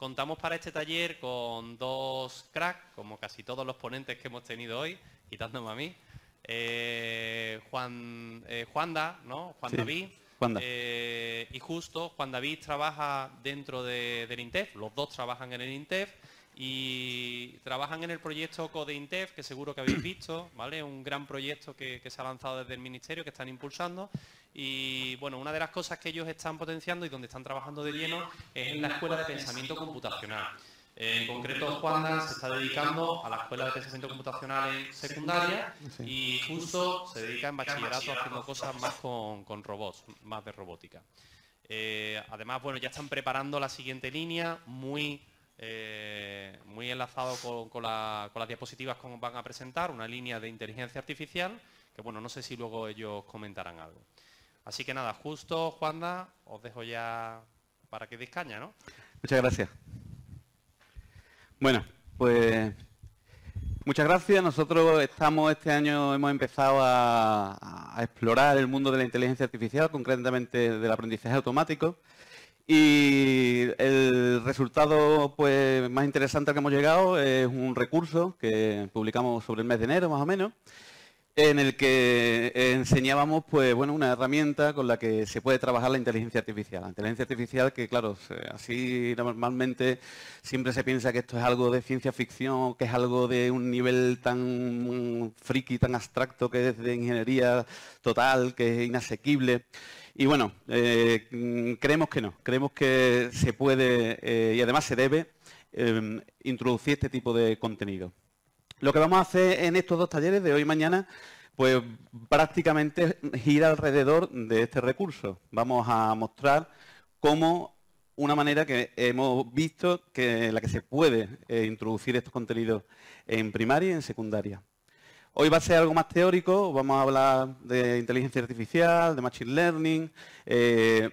Contamos para este taller con dos cracks, como casi todos los ponentes que hemos tenido hoy, quitándome a mí. Eh, Juan, eh, Juanda, ¿no? Juan David. Eh, y justo Juan David trabaja dentro del INTEF, los dos trabajan en el INTEF y trabajan en el proyecto Code INTEF, que seguro que habéis visto, ¿vale? Un gran proyecto que, que se ha lanzado desde el Ministerio, que están impulsando y bueno, una de las cosas que ellos están potenciando y donde están trabajando de lleno es en la Escuela de Pensamiento Computacional. En concreto, Juana se está dedicando a la Escuela de Pensamiento Computacional en secundaria y justo se dedica en bachillerato haciendo cosas más con, robots, más de robótica. Eh, además, bueno, ya están preparando la siguiente línea, muy, eh, muy enlazado con, con las diapositivas que van a presentar, una línea de inteligencia artificial, que bueno, no sé si luego ellos comentarán algo. Así que nada, justo, Juanda, os dejo ya para que deis caña, ¿no? Muchas gracias. Bueno, pues muchas gracias. Nosotros estamos este año, hemos empezado a, explorar el mundo de la inteligencia artificial, concretamente del aprendizaje automático. Y el resultado pues, más interesante al que hemos llegado es un recurso que publicamos sobre el mes de enero, más o menos, en el que enseñábamos pues, bueno, una herramienta con la que se puede trabajar la inteligencia artificial. La inteligencia artificial que, claro, así normalmente siempre se piensa que esto es algo de ciencia ficción, que es algo de un nivel tan friki, tan abstracto, que es de ingeniería total, que es inasequible. Y bueno, eh, creemos que no, creemos que se puede eh, y además se debe eh, introducir este tipo de contenido. Lo que vamos a hacer en estos dos talleres de hoy y mañana, pues prácticamente gira alrededor de este recurso. Vamos a mostrar cómo una manera que hemos visto que la que se puede eh, introducir estos contenidos en primaria y en secundaria. Hoy va a ser algo más teórico, vamos a hablar de inteligencia artificial, de machine learning. Eh,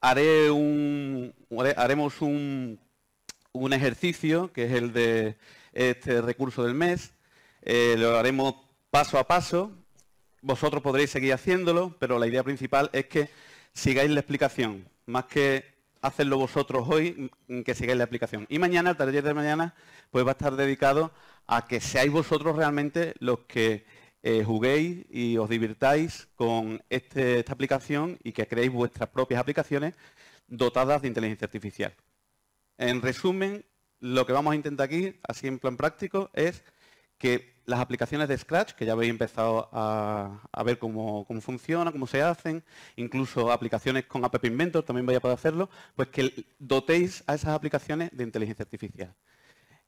haremos un ejercicio que es el de este recurso del mes. Eh, lo haremos paso a paso. Vosotros podréis seguir haciéndolo, pero la idea principal es que sigáis la explicación, más que hacerlo vosotros hoy, mm, que sigáis la explicación. Y mañana, el taller de mañana, pues va a estar dedicado a que seáis vosotros realmente los que eh, juguéis y os divirtáis con este, esta aplicación y que creéis vuestras propias aplicaciones dotadas de inteligencia artificial. En resumen, lo que vamos a intentar aquí, así en plan práctico, es que las aplicaciones de Scratch, que ya habéis empezado a, ver cómo, cómo, funciona, cómo se hacen, incluso aplicaciones con App Inventor también vais a poder hacerlo, pues que dotéis a esas aplicaciones de inteligencia artificial.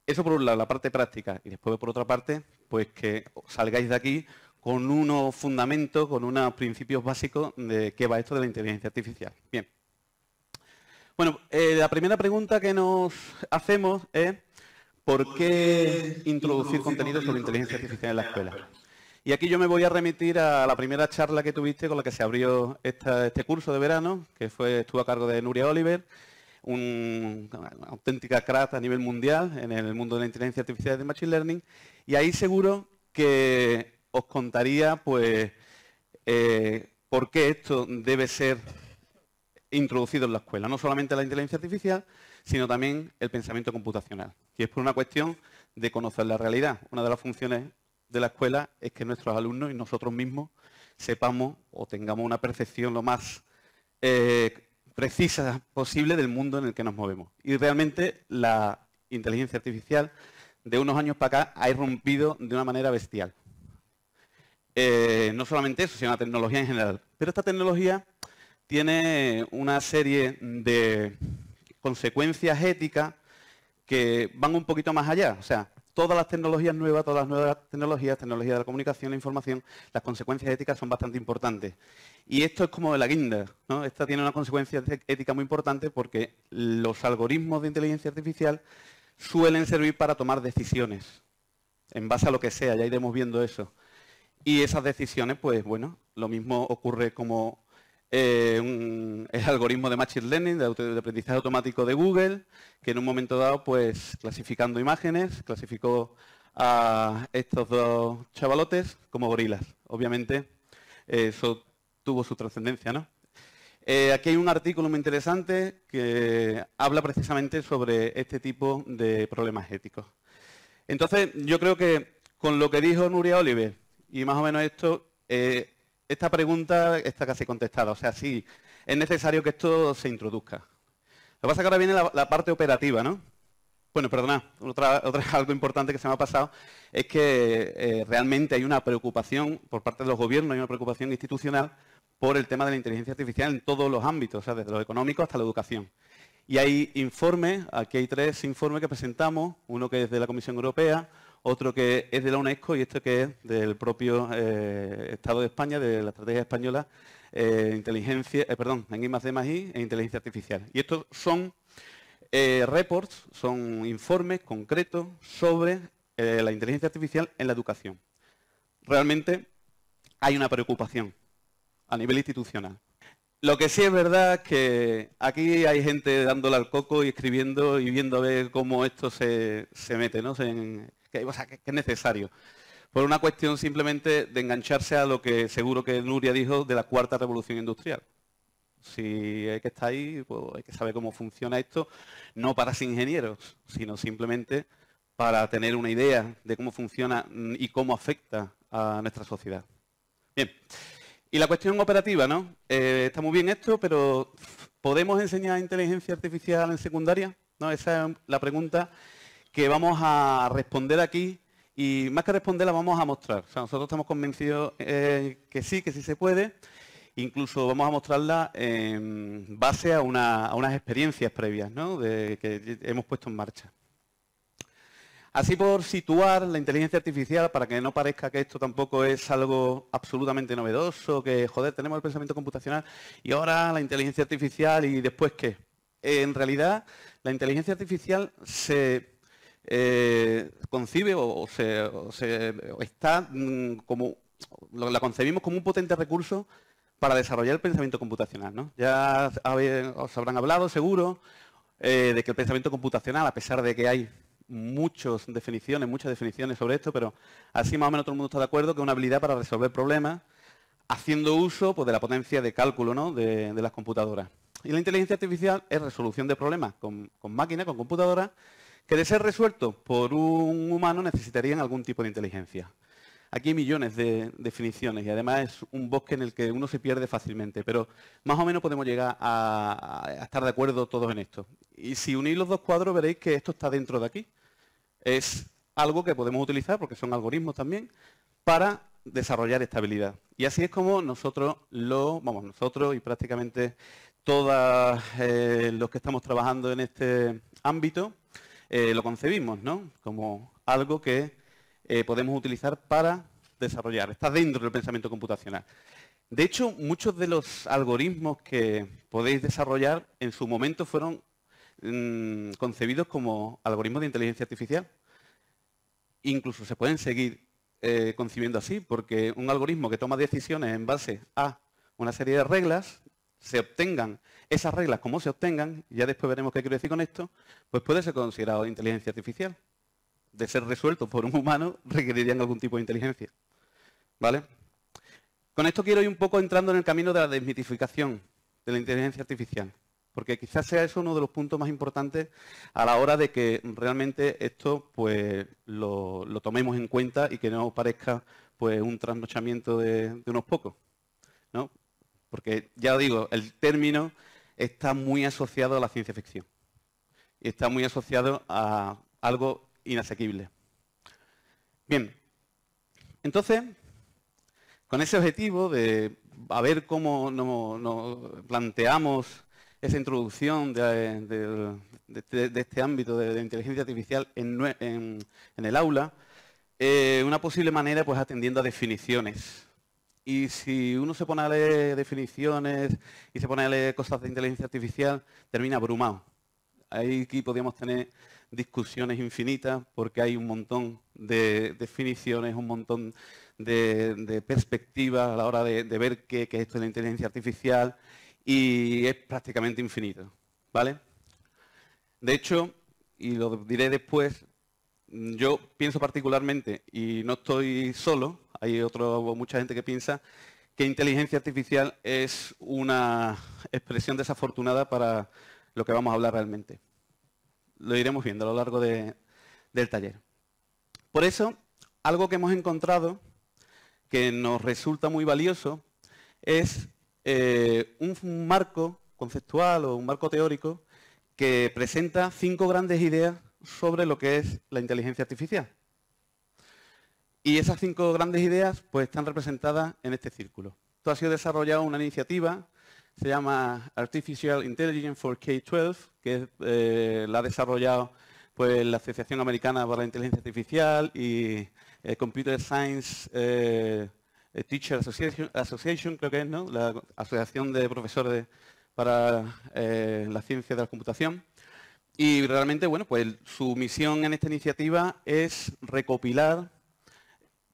Eso por un lado, la parte práctica, y después por otra parte, pues que salgáis de aquí con unos fundamentos, con unos principios básicos de qué va esto de la inteligencia artificial. Bien. Bueno, eh, la primera pregunta que nos hacemos es ¿por qué introducir contenido sobre inteligencia artificial en la escuela? Y aquí yo me voy a remitir a la primera charla que tuviste con la que se abrió este curso de verano, que fue estuvo a cargo de Nuria Oliver, una auténtica crack a nivel mundial en el mundo de la inteligencia artificial y de Machine Learning, y ahí seguro que os contaría pues eh, por qué esto debe ser introducido en la escuela, no solamente la inteligencia artificial, sino también el pensamiento computacional. Y es por una cuestión de conocer la realidad. Una de las funciones de la escuela es que nuestros alumnos y nosotros mismos sepamos o tengamos una percepción lo más eh, precisa posible del mundo en el que nos movemos. Y realmente la inteligencia artificial de unos años para acá ha irrumpido de una manera bestial. Eh, no solamente eso, sino la tecnología en general. Pero esta tecnología tiene una serie de consecuencias éticas que van un poquito más allá. O sea, todas las tecnologías nuevas, todas las nuevas tecnologías, tecnología de la comunicación, la información, las consecuencias éticas son bastante importantes. Y esto es como de la guinda. Esta tiene una consecuencia ética muy importante porque los algoritmos de inteligencia artificial suelen servir para tomar decisiones, en base a lo que sea, ya iremos viendo eso. Y esas decisiones, pues bueno, lo mismo ocurre como eh, el algoritmo de Machine Learning, de, aprendizaje automático de Google, que en un momento dado, pues clasificando imágenes, clasificó a estos dos chavalotes como gorilas. Obviamente, eso tuvo su trascendencia, ¿no? Eh, aquí hay un artículo muy interesante que habla precisamente sobre este tipo de problemas éticos. Entonces, yo creo que con lo que dijo Nuria Oliver y más o menos esto, eh, esta pregunta está casi contestada. O sea, sí, es necesario que esto se introduzca. Lo que pasa es que ahora viene la, parte operativa, ¿no? Bueno, perdona, otra, otra, algo importante que se me ha pasado es que eh, realmente hay una preocupación por parte de los gobiernos, hay una preocupación institucional por el tema de la inteligencia artificial en todos los ámbitos, o sea, desde lo económico hasta la educación. Y hay informes, aquí hay tres informes que presentamos, uno que es de la Comisión Europea, otro que es de la UNESCO y este que es del propio eh, Estado de España, de la Estrategia Española, eh, inteligencia, eh, perdón, en I I e inteligencia artificial. Y estos son reports, son informes concretos sobre la inteligencia artificial en la educación. Realmente hay una preocupación a nivel institucional. Lo que sí es verdad es que aquí hay gente dándole al coco y escribiendo y viendo a ver cómo esto se, mete, ¿no? Que, o sea, que, es necesario. Por una cuestión simplemente de engancharse a lo que seguro que Nuria dijo de la cuarta revolución industrial. Si hay que estar ahí, pues hay que saber cómo funciona esto, no para ser ingenieros, sino simplemente para tener una idea de cómo funciona y cómo afecta a nuestra sociedad. Bien. Y la cuestión operativa, ¿no? Eh, está muy bien esto, pero ¿podemos enseñar inteligencia artificial en secundaria? ¿No? Esa es la pregunta que vamos a responder aquí y más que responderla vamos a mostrar. O sea, nosotros estamos convencidos eh, que sí, que sí se puede. Incluso vamos a mostrarla en base a, a unas experiencias previas ¿no? de, que hemos puesto en marcha. Así por situar la inteligencia artificial, para que no parezca que esto tampoco es algo absolutamente novedoso, que, joder, tenemos el pensamiento computacional y ahora la inteligencia artificial y después qué. En realidad, la inteligencia artificial se eh, concibe o, se, está mm, como, la concebimos como un potente recurso para desarrollar el pensamiento computacional. Ya os habrán hablado, seguro, eh, de que el pensamiento computacional, a pesar de que hay muchas definiciones, muchas definiciones sobre esto, pero así más o menos todo el mundo está de acuerdo que es una habilidad para resolver problemas haciendo uso pues, de la potencia de cálculo de, las computadoras. Y la inteligencia artificial es resolución de problemas con, máquinas, con computadoras, que de ser resueltos por un humano necesitarían algún tipo de inteligencia. Aquí hay millones de definiciones y además es un bosque en el que uno se pierde fácilmente, pero más o menos podemos llegar a, estar de acuerdo todos en esto. Y si unís los dos cuadros veréis que esto está dentro de aquí es algo que podemos utilizar, porque son algoritmos también, para desarrollar estabilidad. Y así es como nosotros lo, vamos, nosotros y prácticamente todos eh, los que estamos trabajando en este ámbito, eh, lo concebimos, ¿no? Como algo que eh, podemos utilizar para desarrollar. Está dentro del pensamiento computacional. De hecho, muchos de los algoritmos que podéis desarrollar en su momento fueron Mm, concebidos como algoritmos de inteligencia artificial. Incluso se pueden seguir eh, concibiendo así, porque un algoritmo que toma decisiones en base a una serie de reglas, se obtengan esas reglas como se obtengan, ya después veremos qué quiero decir con esto, pues puede ser considerado inteligencia artificial. De ser resuelto por un humano, requerirían algún tipo de inteligencia. ¿Vale? Con esto quiero ir un poco entrando en el camino de la desmitificación de la inteligencia artificial porque quizás sea eso uno de los puntos más importantes a la hora de que realmente esto pues lo, tomemos en cuenta y que no parezca pues un trasnochamiento de, unos pocos. ¿no? Porque ya digo, el término está muy asociado a la ciencia ficción y está muy asociado a algo inasequible. Bien, entonces, con ese objetivo de a ver cómo nos planteamos esa introducción de, este ámbito de, inteligencia artificial en, el aula, eh, una posible manera pues atendiendo a definiciones. Y si uno se pone a leer definiciones y se pone a leer cosas de inteligencia artificial, termina abrumado. Ahí aquí podríamos tener discusiones infinitas porque hay un montón de definiciones, un montón de, perspectivas a la hora de, ver qué, qué, es esto de la inteligencia artificial y es prácticamente infinito, ¿vale? De hecho, y lo diré después, yo pienso particularmente, y no estoy solo, hay otro, mucha gente que piensa, que inteligencia artificial es una expresión desafortunada para lo que vamos a hablar realmente. Lo iremos viendo a lo largo del taller. Por eso, algo que hemos encontrado que nos resulta muy valioso es eh, un marco conceptual o un marco teórico que presenta cinco grandes ideas sobre lo que es la inteligencia artificial. Y esas cinco grandes ideas pues, están representadas en este círculo. Esto ha sido desarrollado una iniciativa, se llama Artificial Intelligence for K-12, que eh, la ha desarrollado pues, la Asociación Americana para la Inteligencia Artificial y eh, Computer Science eh, Teacher Association, creo que es, ¿no? La Asociación de Profesores para la Ciencia de la Computación. Y realmente, bueno, pues su misión en esta iniciativa es recopilar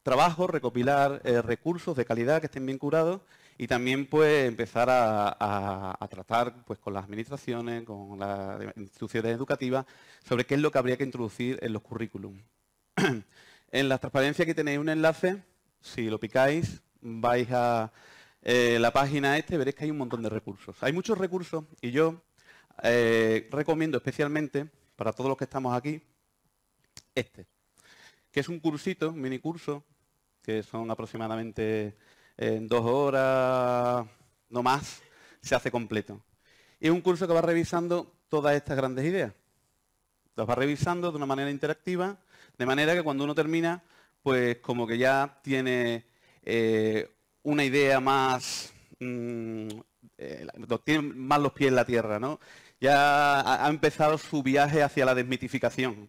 trabajo, recopilar eh, recursos de calidad que estén bien curados y también pues empezar a, tratar pues con las administraciones, con las instituciones educativas sobre qué es lo que habría que introducir en los currículum. en la transparencia que tenéis un enlace, si lo picáis, vais a eh, la página este, veréis que hay un montón de recursos. Hay muchos recursos y yo eh, recomiendo especialmente para todos los que estamos aquí este, que es un cursito, un mini curso que son aproximadamente en dos horas, no más, se hace completo. Y es un curso que va revisando todas estas grandes ideas. Las va revisando de una manera interactiva, de manera que cuando uno termina, pues como que ya tiene eh, una idea más, mm, eh, tiene más los pies en la tierra, ¿no? Ya ha, empezado su viaje hacia la desmitificación.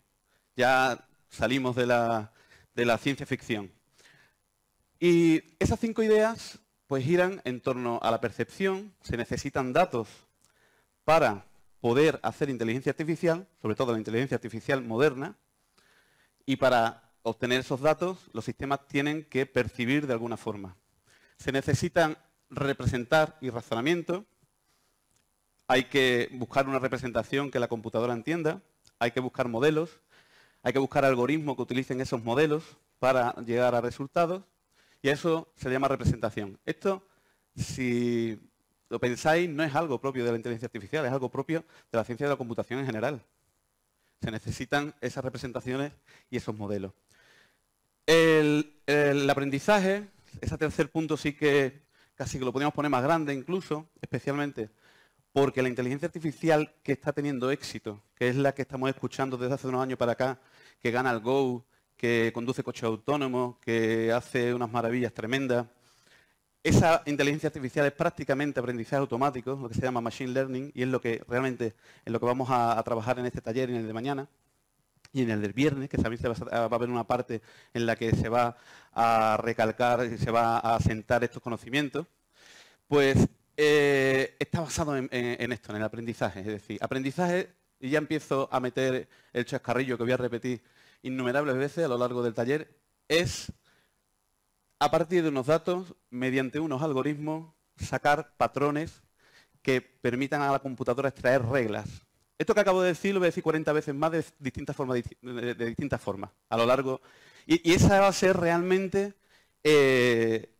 Ya salimos de la ciencia ficción. Y esas cinco ideas pues giran en torno a la percepción, se necesitan datos para poder hacer inteligencia artificial, sobre todo la inteligencia artificial moderna, y para obtener esos datos los sistemas tienen que percibir de alguna forma. Se necesitan representar y razonamiento, hay que buscar una representación que la computadora entienda, hay que buscar modelos, hay que buscar algoritmos que utilicen esos modelos para llegar a resultados y eso se llama representación. Esto, si lo pensáis, no es algo propio de la inteligencia artificial, es algo propio de la ciencia de la computación en general. Se necesitan esas representaciones y esos modelos. El, aprendizaje, ese tercer punto sí que casi que lo podríamos poner más grande incluso, especialmente porque la inteligencia artificial que está teniendo éxito, que es la que estamos escuchando desde hace unos años para acá, que gana el Go, que conduce coches autónomos, que hace unas maravillas tremendas. Esa inteligencia artificial es prácticamente aprendizaje automático, lo que se llama machine learning, y es lo que realmente en lo que vamos a, trabajar en este taller en el de mañana y en el del viernes, que también va, a, haber una parte en la que se va a recalcar y se va a asentar estos conocimientos, pues eh, está basado en, esto, en el aprendizaje. Es decir, aprendizaje, y ya empiezo a meter el chascarrillo que voy a repetir innumerables veces a lo largo del taller, es, a partir de unos datos, mediante unos algoritmos, sacar patrones que permitan a la computadora extraer reglas. Esto que acabo de decir lo voy a decir 40 veces más de distintas formas, a lo largo. Y, esa va a ser realmente eh,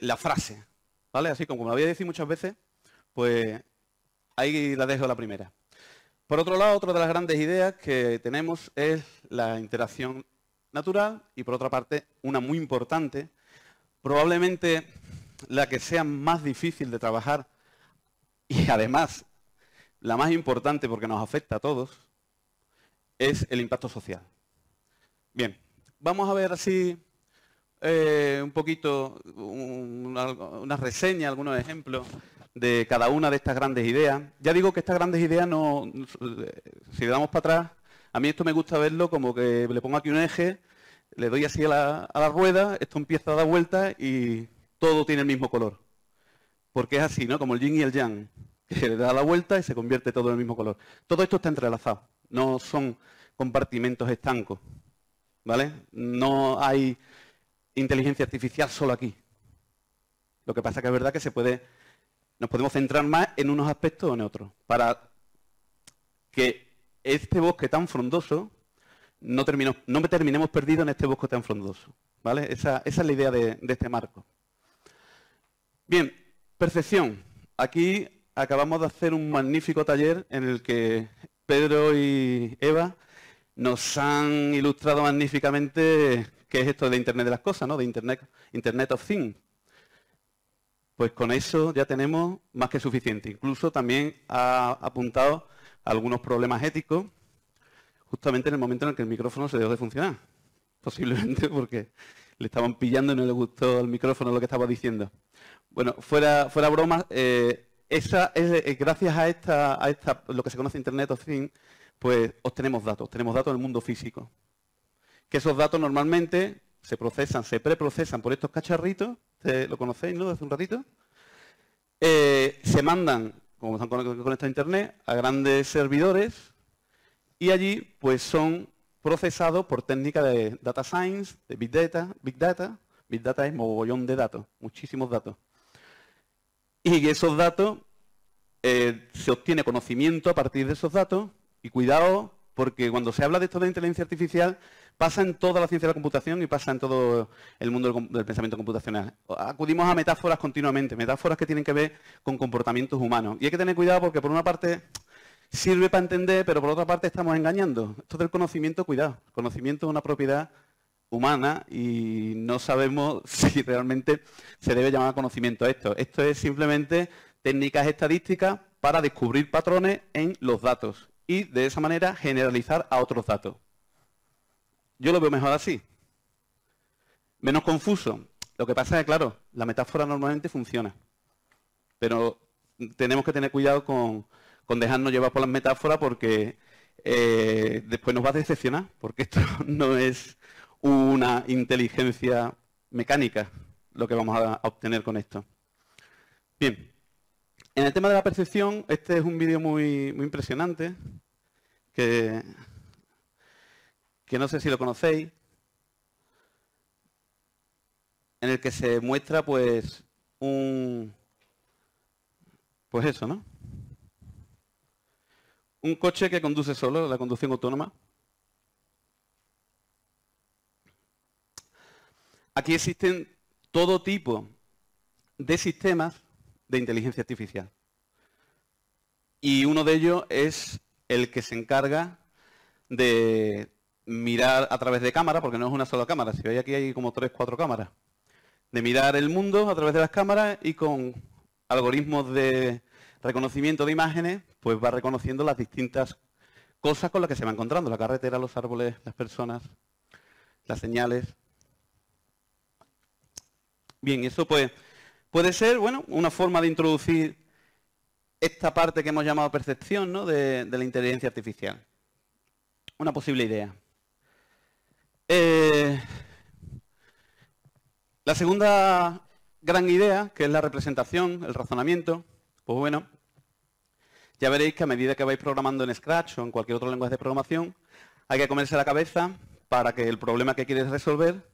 la frase. ¿Vale? Así como, como la voy decir muchas veces, pues ahí la dejo la primera. Por otro lado, otra de las grandes ideas que tenemos es la interacción natural y por otra parte, una muy importante, probablemente la que sea más difícil de trabajar y además la más importante porque nos afecta a todos, es el impacto social. Bien, vamos a ver así eh, un poquito una reseña, algunos ejemplos de cada una de estas grandes ideas. Ya digo que estas grandes ideas no, si le damos para atrás, a mí esto me gusta verlo como que le pongo aquí un eje, le doy así a la, rueda, esto empieza a dar vueltas y todo tiene el mismo color. Porque es así, ¿no? Como el yin y el yang, que le da la vuelta y se convierte todo en el mismo color. Todo esto está entrelazado, no son compartimentos estancos, ¿vale? No hay inteligencia artificial solo aquí. Lo que pasa que es verdad que se puede nos podemos centrar más en unos aspectos o en otros, para que este bosque tan frondoso no, terminemos perdidos en este bosque tan frondoso. ¿vale? Esa, es la idea de, este marco. Bien, percepción. Aquí acabamos de hacer un magnífico taller en el que Pedro y Eva nos han ilustrado magníficamente qué es esto de Internet de las cosas, ¿no? De Internet, Internet of Things. Pues con eso ya tenemos más que suficiente. Incluso también ha apuntado algunos problemas éticos justamente en el momento en el que el micrófono se dejó de funcionar. Posiblemente porque le estaban pillando y no le gustó el micrófono lo que estaba diciendo. Bueno, fuera, broma, eh, esa es, eh, gracias a esta, a esta, lo que se conoce Internet of Things, pues obtenemos datos, tenemos datos del mundo físico. Que esos datos normalmente se procesan, se preprocesan por estos cacharritos, lo conocéis, ¿no? Hace un ratito. Eh, se mandan, como están conectados a Internet, a grandes servidores y allí pues son procesados por técnica de data science, de big data, big data. Big data es mogollón de datos, muchísimos datos. Y esos datos eh, se obtiene conocimiento a partir de esos datos y cuidado porque cuando se habla de esto de inteligencia artificial pasa en toda la ciencia de la computación y pasa en todo el mundo del, pensamiento computacional. Acudimos a metáforas continuamente, metáforas que tienen que ver con comportamientos humanos. Y hay que tener cuidado porque por una parte sirve para entender, pero por otra parte estamos engañando. Esto del conocimiento, cuidado. El conocimiento es una propiedad humana y no sabemos si realmente se debe llamar conocimiento a esto. Esto es simplemente técnicas estadísticas para descubrir patrones en los datos y de esa manera generalizar a otros datos. Yo lo veo mejor así. Menos confuso. Lo que pasa es que, claro, la metáfora normalmente funciona. Pero tenemos que tener cuidado con, dejarnos llevar por las metáforas porque eh, después nos va a decepcionar, porque esto no es una inteligencia mecánica lo que vamos a obtener con esto. Bien, en el tema de la percepción, este es un vídeo muy, muy impresionante, que, que no sé si lo conocéis, en el que se muestra pues un pues eso, ¿no? Un coche que conduce solo, la conducción autónoma. Aquí existen todo tipo de sistemas de inteligencia artificial. Y uno de ellos es el que se encarga de mirar a través de cámara, porque no es una sola cámara, si veis aquí hay como tres, cuatro cámaras, de mirar el mundo a través de las cámaras y con algoritmos de reconocimiento de imágenes, pues va reconociendo las distintas cosas con las que se va encontrando, la carretera, los árboles, las personas, las señales. Bien, eso pues Puede ser, bueno, una forma de introducir esta parte que hemos llamado percepción ¿no? de, la inteligencia artificial. Una posible idea. Eh, la segunda gran idea, que es la representación, el razonamiento, pues bueno, ya veréis que a medida que vais programando en Scratch o en cualquier otro lenguaje de programación, hay que comerse la cabeza para que el problema que quieres resolver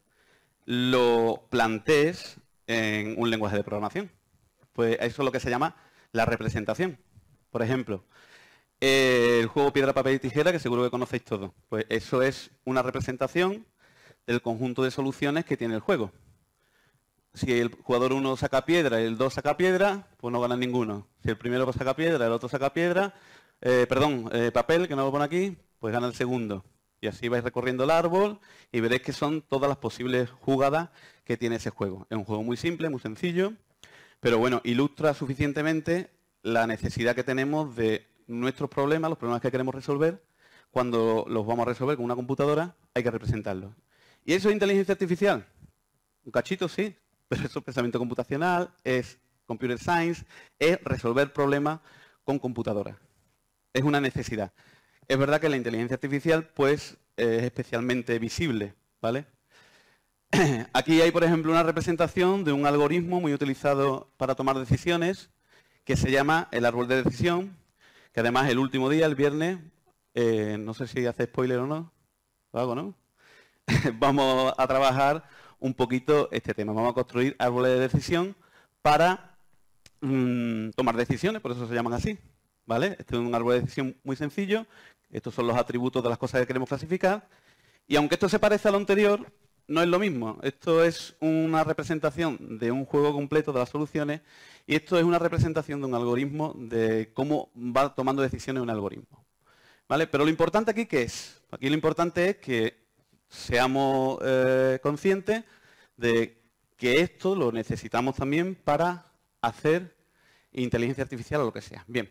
lo plantees en un lenguaje de programación. Pues eso es lo que se llama la representación. Por ejemplo, el juego piedra, papel y tijera, que seguro que conocéis todos. Pues eso es una representación del conjunto de soluciones que tiene el juego. Si el jugador 1 saca piedra y el 2 saca piedra, pues no gana ninguno. Si el primero saca piedra el otro saca piedra, eh, perdón, eh, papel, que no lo pone aquí, pues gana el segundo. Y así vais recorriendo el árbol y veréis que son todas las posibles jugadas que tiene ese juego. Es un juego muy simple, muy sencillo, pero bueno, ilustra suficientemente la necesidad que tenemos de nuestros problemas, los problemas que queremos resolver, cuando los vamos a resolver con una computadora, hay que representarlos. ¿Y eso es inteligencia artificial? Un cachito sí, pero eso es pensamiento computacional, es computer science, es resolver problemas con computadora. Es una necesidad. Es verdad que la inteligencia artificial pues, es especialmente visible, ¿vale? Aquí hay, por ejemplo, una representación de un algoritmo muy utilizado para tomar decisiones que se llama el árbol de decisión, que además el último día, el viernes, eh, no sé si hace spoiler o no, lo hago, ¿no? Vamos a trabajar un poquito este tema. Vamos a construir árboles de decisión para mm, tomar decisiones, por eso se llaman así. ¿Vale? Este es un árbol de decisión muy sencillo estos son los atributos de las cosas que queremos clasificar. Y aunque esto se parece a lo anterior, no es lo mismo. Esto es una representación de un juego completo de las soluciones y esto es una representación de un algoritmo de cómo va tomando decisiones un algoritmo. ¿Vale? Pero lo importante aquí, ¿qué es? Aquí lo importante es que seamos eh, conscientes de que esto lo necesitamos también para hacer inteligencia artificial o lo que sea. Bien.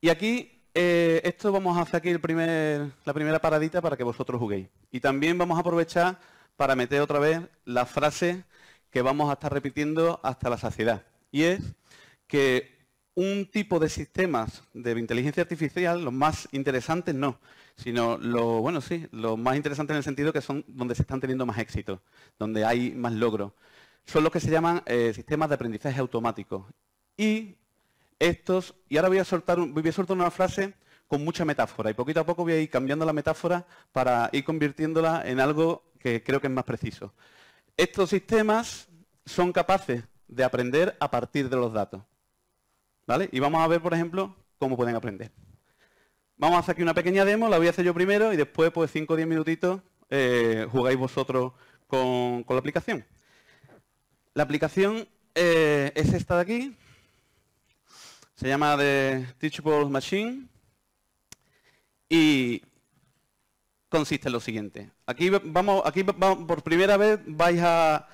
Y aquí, eh, esto vamos a hacer aquí el primer, la primera paradita para que vosotros juguéis. Y también vamos a aprovechar para meter otra vez la frase que vamos a estar repitiendo hasta la saciedad. Y es que un tipo de sistemas de inteligencia artificial, los más interesantes no, sino lo, bueno, sí, los más interesantes en el sentido que son donde se están teniendo más éxito, donde hay más logro. Son los que se llaman eh, sistemas de aprendizaje automático. Y estos, y ahora voy a soltar, voy a soltar una frase con mucha metáfora y poquito a poco voy a ir cambiando la metáfora para ir convirtiéndola en algo que creo que es más preciso. Estos sistemas son capaces de aprender a partir de los datos. ¿Vale? Y vamos a ver, por ejemplo, cómo pueden aprender. Vamos a hacer aquí una pequeña demo, la voy a hacer yo primero y después, pues 5 o 10 minutitos, eh, jugáis vosotros con, la aplicación. La aplicación eh, es esta de aquí. Se llama The Teachable Machine. Y consiste en lo siguiente. Aquí vamos, aquí por primera vez vais a,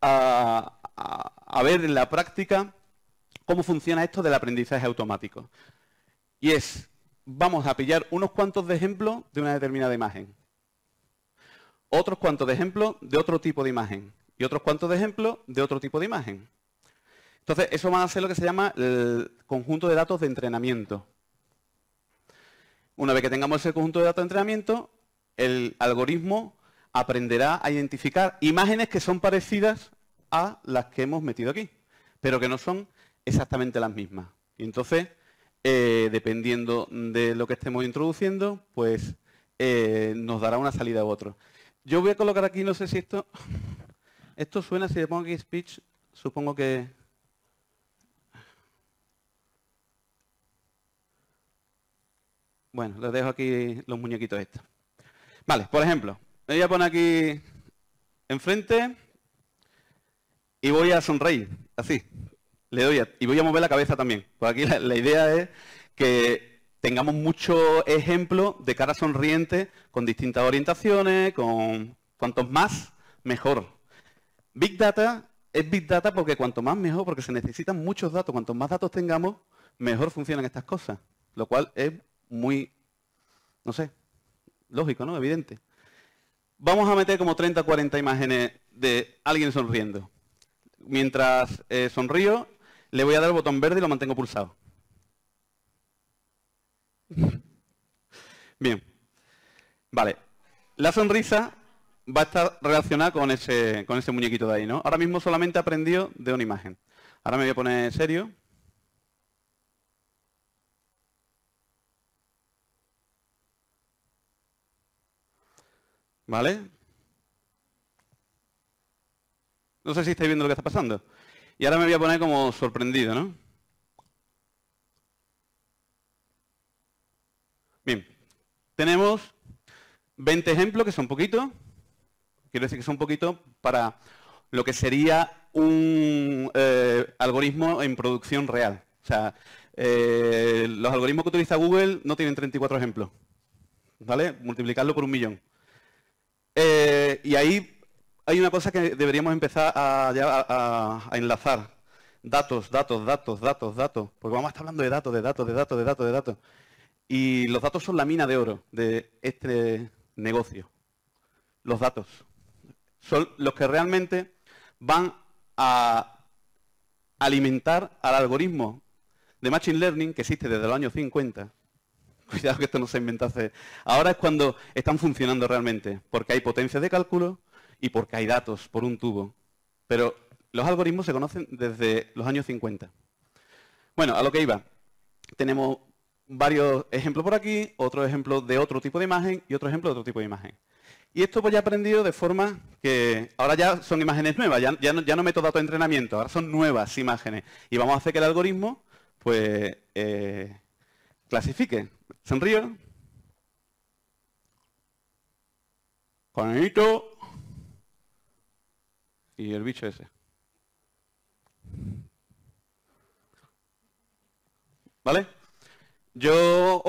a, ver en la práctica cómo funciona esto del aprendizaje automático. Y es, vamos a pillar unos cuantos de ejemplos de una determinada imagen, otros cuantos de ejemplos de otro tipo de imagen y otros cuantos de ejemplos de otro tipo de imagen. Entonces, eso va a ser lo que se llama el conjunto de datos de entrenamiento. Una vez que tengamos ese conjunto de datos de entrenamiento, el algoritmo aprenderá a identificar imágenes que son parecidas a las que hemos metido aquí, pero que no son exactamente las mismas. Y entonces, eh, dependiendo de lo que estemos introduciendo, pues eh, nos dará una salida u otra. Yo voy a colocar aquí, no sé si esto... Esto suena, si le pongo aquí speech, supongo que... Bueno, les dejo aquí los muñequitos estos. Vale, por ejemplo, me voy a poner aquí enfrente y voy a sonreír, así. Le doy y voy a mover la cabeza también. Pues aquí la, idea es que tengamos muchos ejemplos de cara sonriente con distintas orientaciones, con cuantos más, mejor. Big Data es Big Data porque cuanto más mejor, porque se necesitan muchos datos. Cuantos más datos tengamos, mejor funcionan estas cosas. Lo cual es muy, no sé, lógico, ¿no? Evidente. Vamos a meter como 30 o 40 imágenes de alguien sonriendo. Mientras eh, sonrío, le voy a dar el botón verde y lo mantengo pulsado. Bien. Vale. La sonrisa va a estar relacionada con ese, con ese muñequito de ahí, ¿no? Ahora mismo solamente he aprendido de una imagen. Ahora me voy a poner serio. ¿Vale? No sé si estáis viendo lo que está pasando. Y ahora me voy a poner como sorprendido, ¿no? Bien. Tenemos 20 ejemplos, que son poquitos. Quiero decir que son poquitos para lo que sería un eh, algoritmo en producción real. O sea, eh, los algoritmos que utiliza Google no tienen 34 ejemplos. ¿Vale? Multiplicarlo por un millón. Eh, y ahí hay una cosa que deberíamos empezar a, enlazar. Datos, datos, datos, datos, datos. Porque vamos a estar hablando de datos, de datos, de datos, de datos, de datos. Y los datos son la mina de oro de este negocio. Los datos. Son los que realmente van a alimentar al algoritmo de Machine Learning que existe desde los años 50 Cuidado que esto no se inventó hace... Ahora es cuando están funcionando realmente, porque hay potencia de cálculo y porque hay datos por un tubo. Pero los algoritmos se conocen desde los años 50. Bueno, a lo que iba. Tenemos varios ejemplos por aquí, otro ejemplo de otro tipo de imagen y otro ejemplo de otro tipo de imagen. Y esto pues ya he aprendido de forma que ahora ya son imágenes nuevas, ya, no, meto datos de entrenamiento, ahora son nuevas imágenes. Y vamos a hacer que el algoritmo pues eh, clasifique Sonrío. Juanito. y el bicho ese. ¿Vale? Yo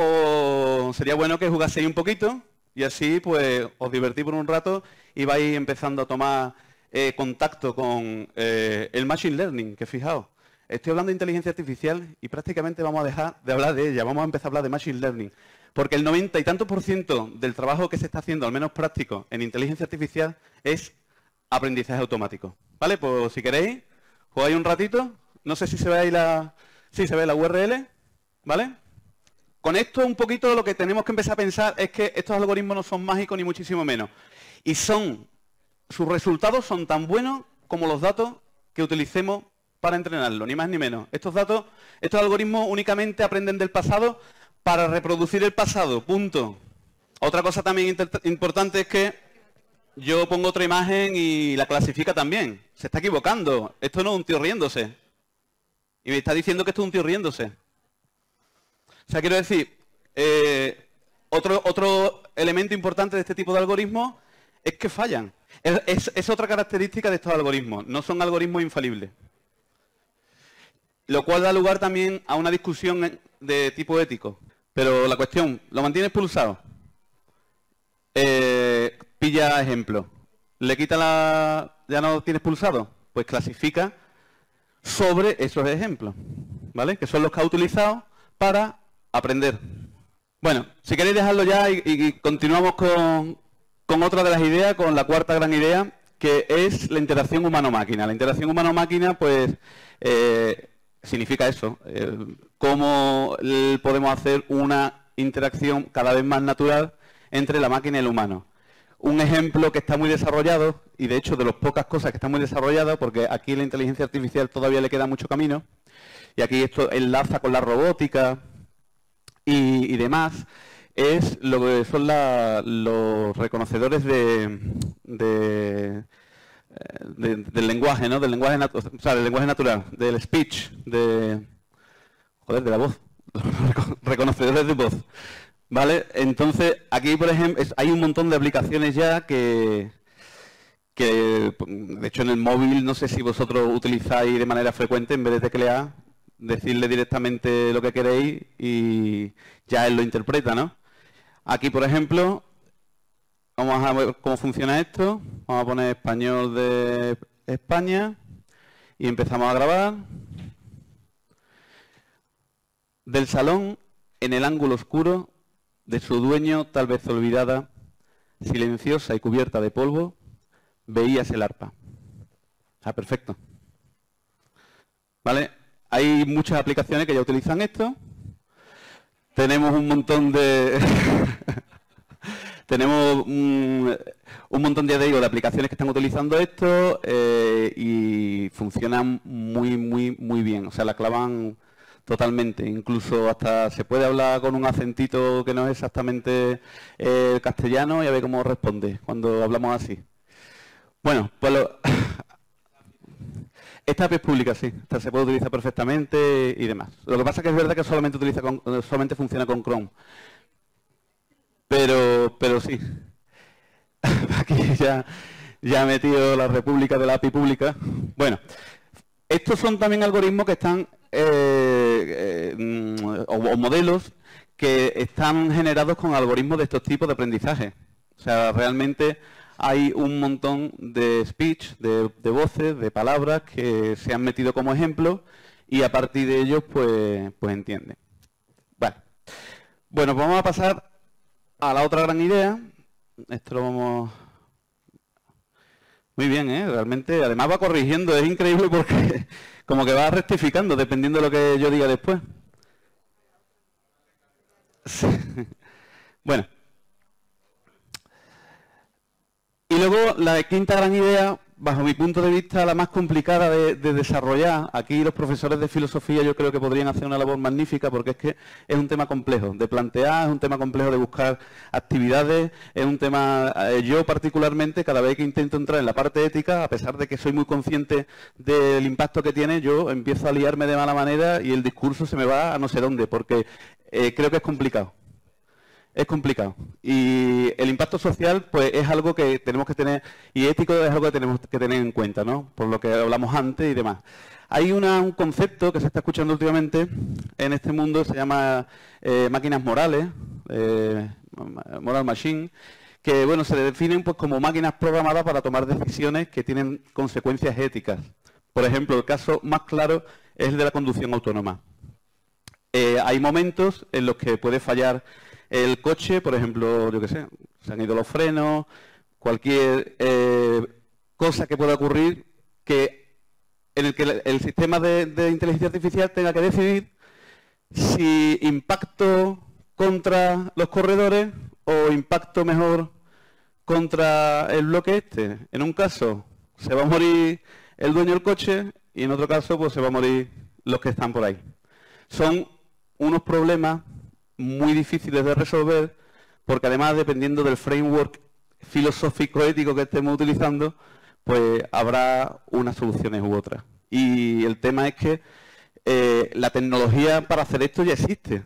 sería bueno que jugaseis un poquito y así pues os divertí por un rato y vais empezando a tomar eh, contacto con eh, el Machine Learning, que fijaos, estoy hablando de inteligencia artificial y prácticamente vamos a dejar de hablar de ella, vamos a empezar a hablar de Machine Learning. Porque el 90 y tanto por ciento del trabajo que se está haciendo, al menos práctico, en inteligencia artificial es aprendizaje automático. ¿Vale? Pues si queréis, jugáis un ratito. No sé si se ve ahí la, sí, se ve la URL. ¿Vale? Con esto un poquito lo que tenemos que empezar a pensar es que estos algoritmos no son mágicos ni muchísimo menos. Y son, sus resultados son tan buenos como los datos que utilicemos para entrenarlo, ni más ni menos. Estos datos, estos algoritmos únicamente aprenden del pasado para reproducir el pasado, punto. Otra cosa también importante es que yo pongo otra imagen y la clasifica también. Se está equivocando. Esto no es un tío riéndose. Y me está diciendo que esto es un tío riéndose. O sea, quiero decir, eh, otro, otro elemento importante de este tipo de algoritmos es que fallan. es, otra característica de estos algoritmos. No son algoritmos infalibles. Lo cual da lugar también a una discusión de tipo ético. Pero la cuestión, ¿lo mantienes pulsado? Eh, pilla ejemplo. ¿Le quita la... ya no tienes pulsado? Pues clasifica sobre esos ejemplos, ¿vale? Que son los que ha utilizado para aprender. Bueno, si queréis dejarlo ya y, continuamos con, otra de las ideas, con la cuarta gran idea, que es la interacción humano-máquina. La interacción humano-máquina, pues, eh, significa eso, eh, cómo podemos hacer una interacción cada vez más natural entre la máquina y el humano. Un ejemplo que está muy desarrollado, y de hecho de las pocas cosas que están muy desarrolladas, porque aquí la inteligencia artificial todavía le queda mucho camino, y aquí esto enlaza con la robótica y, demás, es lo que son los reconocedores de, del lenguaje, ¿no? Del lenguaje, o sea, del lenguaje natural, del speech, de joder, de la voz, reconocedores de voz. ¿Vale? Entonces, aquí, por ejemplo, hay un montón de aplicaciones ya que, que, de hecho, en el móvil, no sé si vosotros utilizáis de manera frecuente, en vez de teclear, decirle directamente lo que queréis y ya él lo interpreta, ¿no? Aquí, por ejemplo, vamos a ver cómo funciona esto. Vamos a poner español de España y empezamos a grabar. Del salón, en el ángulo oscuro, de su dueño tal vez olvidada, silenciosa y cubierta de polvo, veías el arpa. Ah, perfecto. ¿Vale? Hay muchas aplicaciones que ya utilizan esto. Tenemos un montón de... tenemos un, montón de, de aplicaciones que están utilizando esto eh, y funcionan muy, muy, muy bien. O sea, la clavan Totalmente, incluso hasta se puede hablar con un acentito que no es exactamente el eh, castellano y a ver cómo responde cuando hablamos así. Bueno, pues esta app es pública, sí, esta se puede utilizar perfectamente y demás. Lo que pasa es que es verdad que solamente funciona con Chrome. Pero, pero sí. Aquí ya, ya he metido la República de la API pública. Bueno, estos son también algoritmos que están eh, eh, o, modelos que están generados con algoritmos de estos tipos de aprendizaje. O sea, realmente hay un montón de speech, de, voces, de palabras que se han metido como ejemplo y a partir de ellos pues, pues entienden. Vale. Bueno, vamos a pasar a la otra gran idea. Esto lo vamos... Muy bien, ¿eh? Realmente, además va corrigiendo, es increíble porque como que va rectificando dependiendo de lo que yo diga después. bueno. Y luego la quinta gran idea bajo mi punto de vista, la más complicada de, desarrollar. Aquí los profesores de filosofía yo creo que podrían hacer una labor magnífica porque es que es un tema complejo de plantear, es un tema complejo de buscar actividades, es un tema, eh, yo particularmente, cada vez que intento entrar en la parte ética, a pesar de que soy muy consciente del impacto que tiene, yo empiezo a liarme de mala manera y el discurso se me va a no sé dónde, porque eh, creo que es complicado. Es complicado. Y el impacto social, pues es algo que tenemos que tener, y ético es algo que tenemos que tener en cuenta, ¿no? Por lo que hablamos antes y demás. Hay un concepto que se está escuchando últimamente en este mundo, se llama eh, máquinas morales, eh, moral machine, que bueno, se definen pues, como máquinas programadas para tomar decisiones que tienen consecuencias éticas. Por ejemplo, el caso más claro es el de la conducción autónoma. Eh, hay momentos en los que puede fallar el coche, por ejemplo, yo qué sé, se han ido los frenos, cualquier eh, cosa que pueda ocurrir que en el que el, sistema de, inteligencia artificial tenga que decidir si impacto contra los corredores o impacto mejor contra el bloque este. En un caso se va a morir el dueño del coche y en otro caso pues se va a morir los que están por ahí. Son unos problemas muy difíciles de resolver, porque además, dependiendo del framework filosófico-ético que estemos utilizando, pues habrá unas soluciones u otras. Y el tema es que eh, la tecnología para hacer esto ya existe.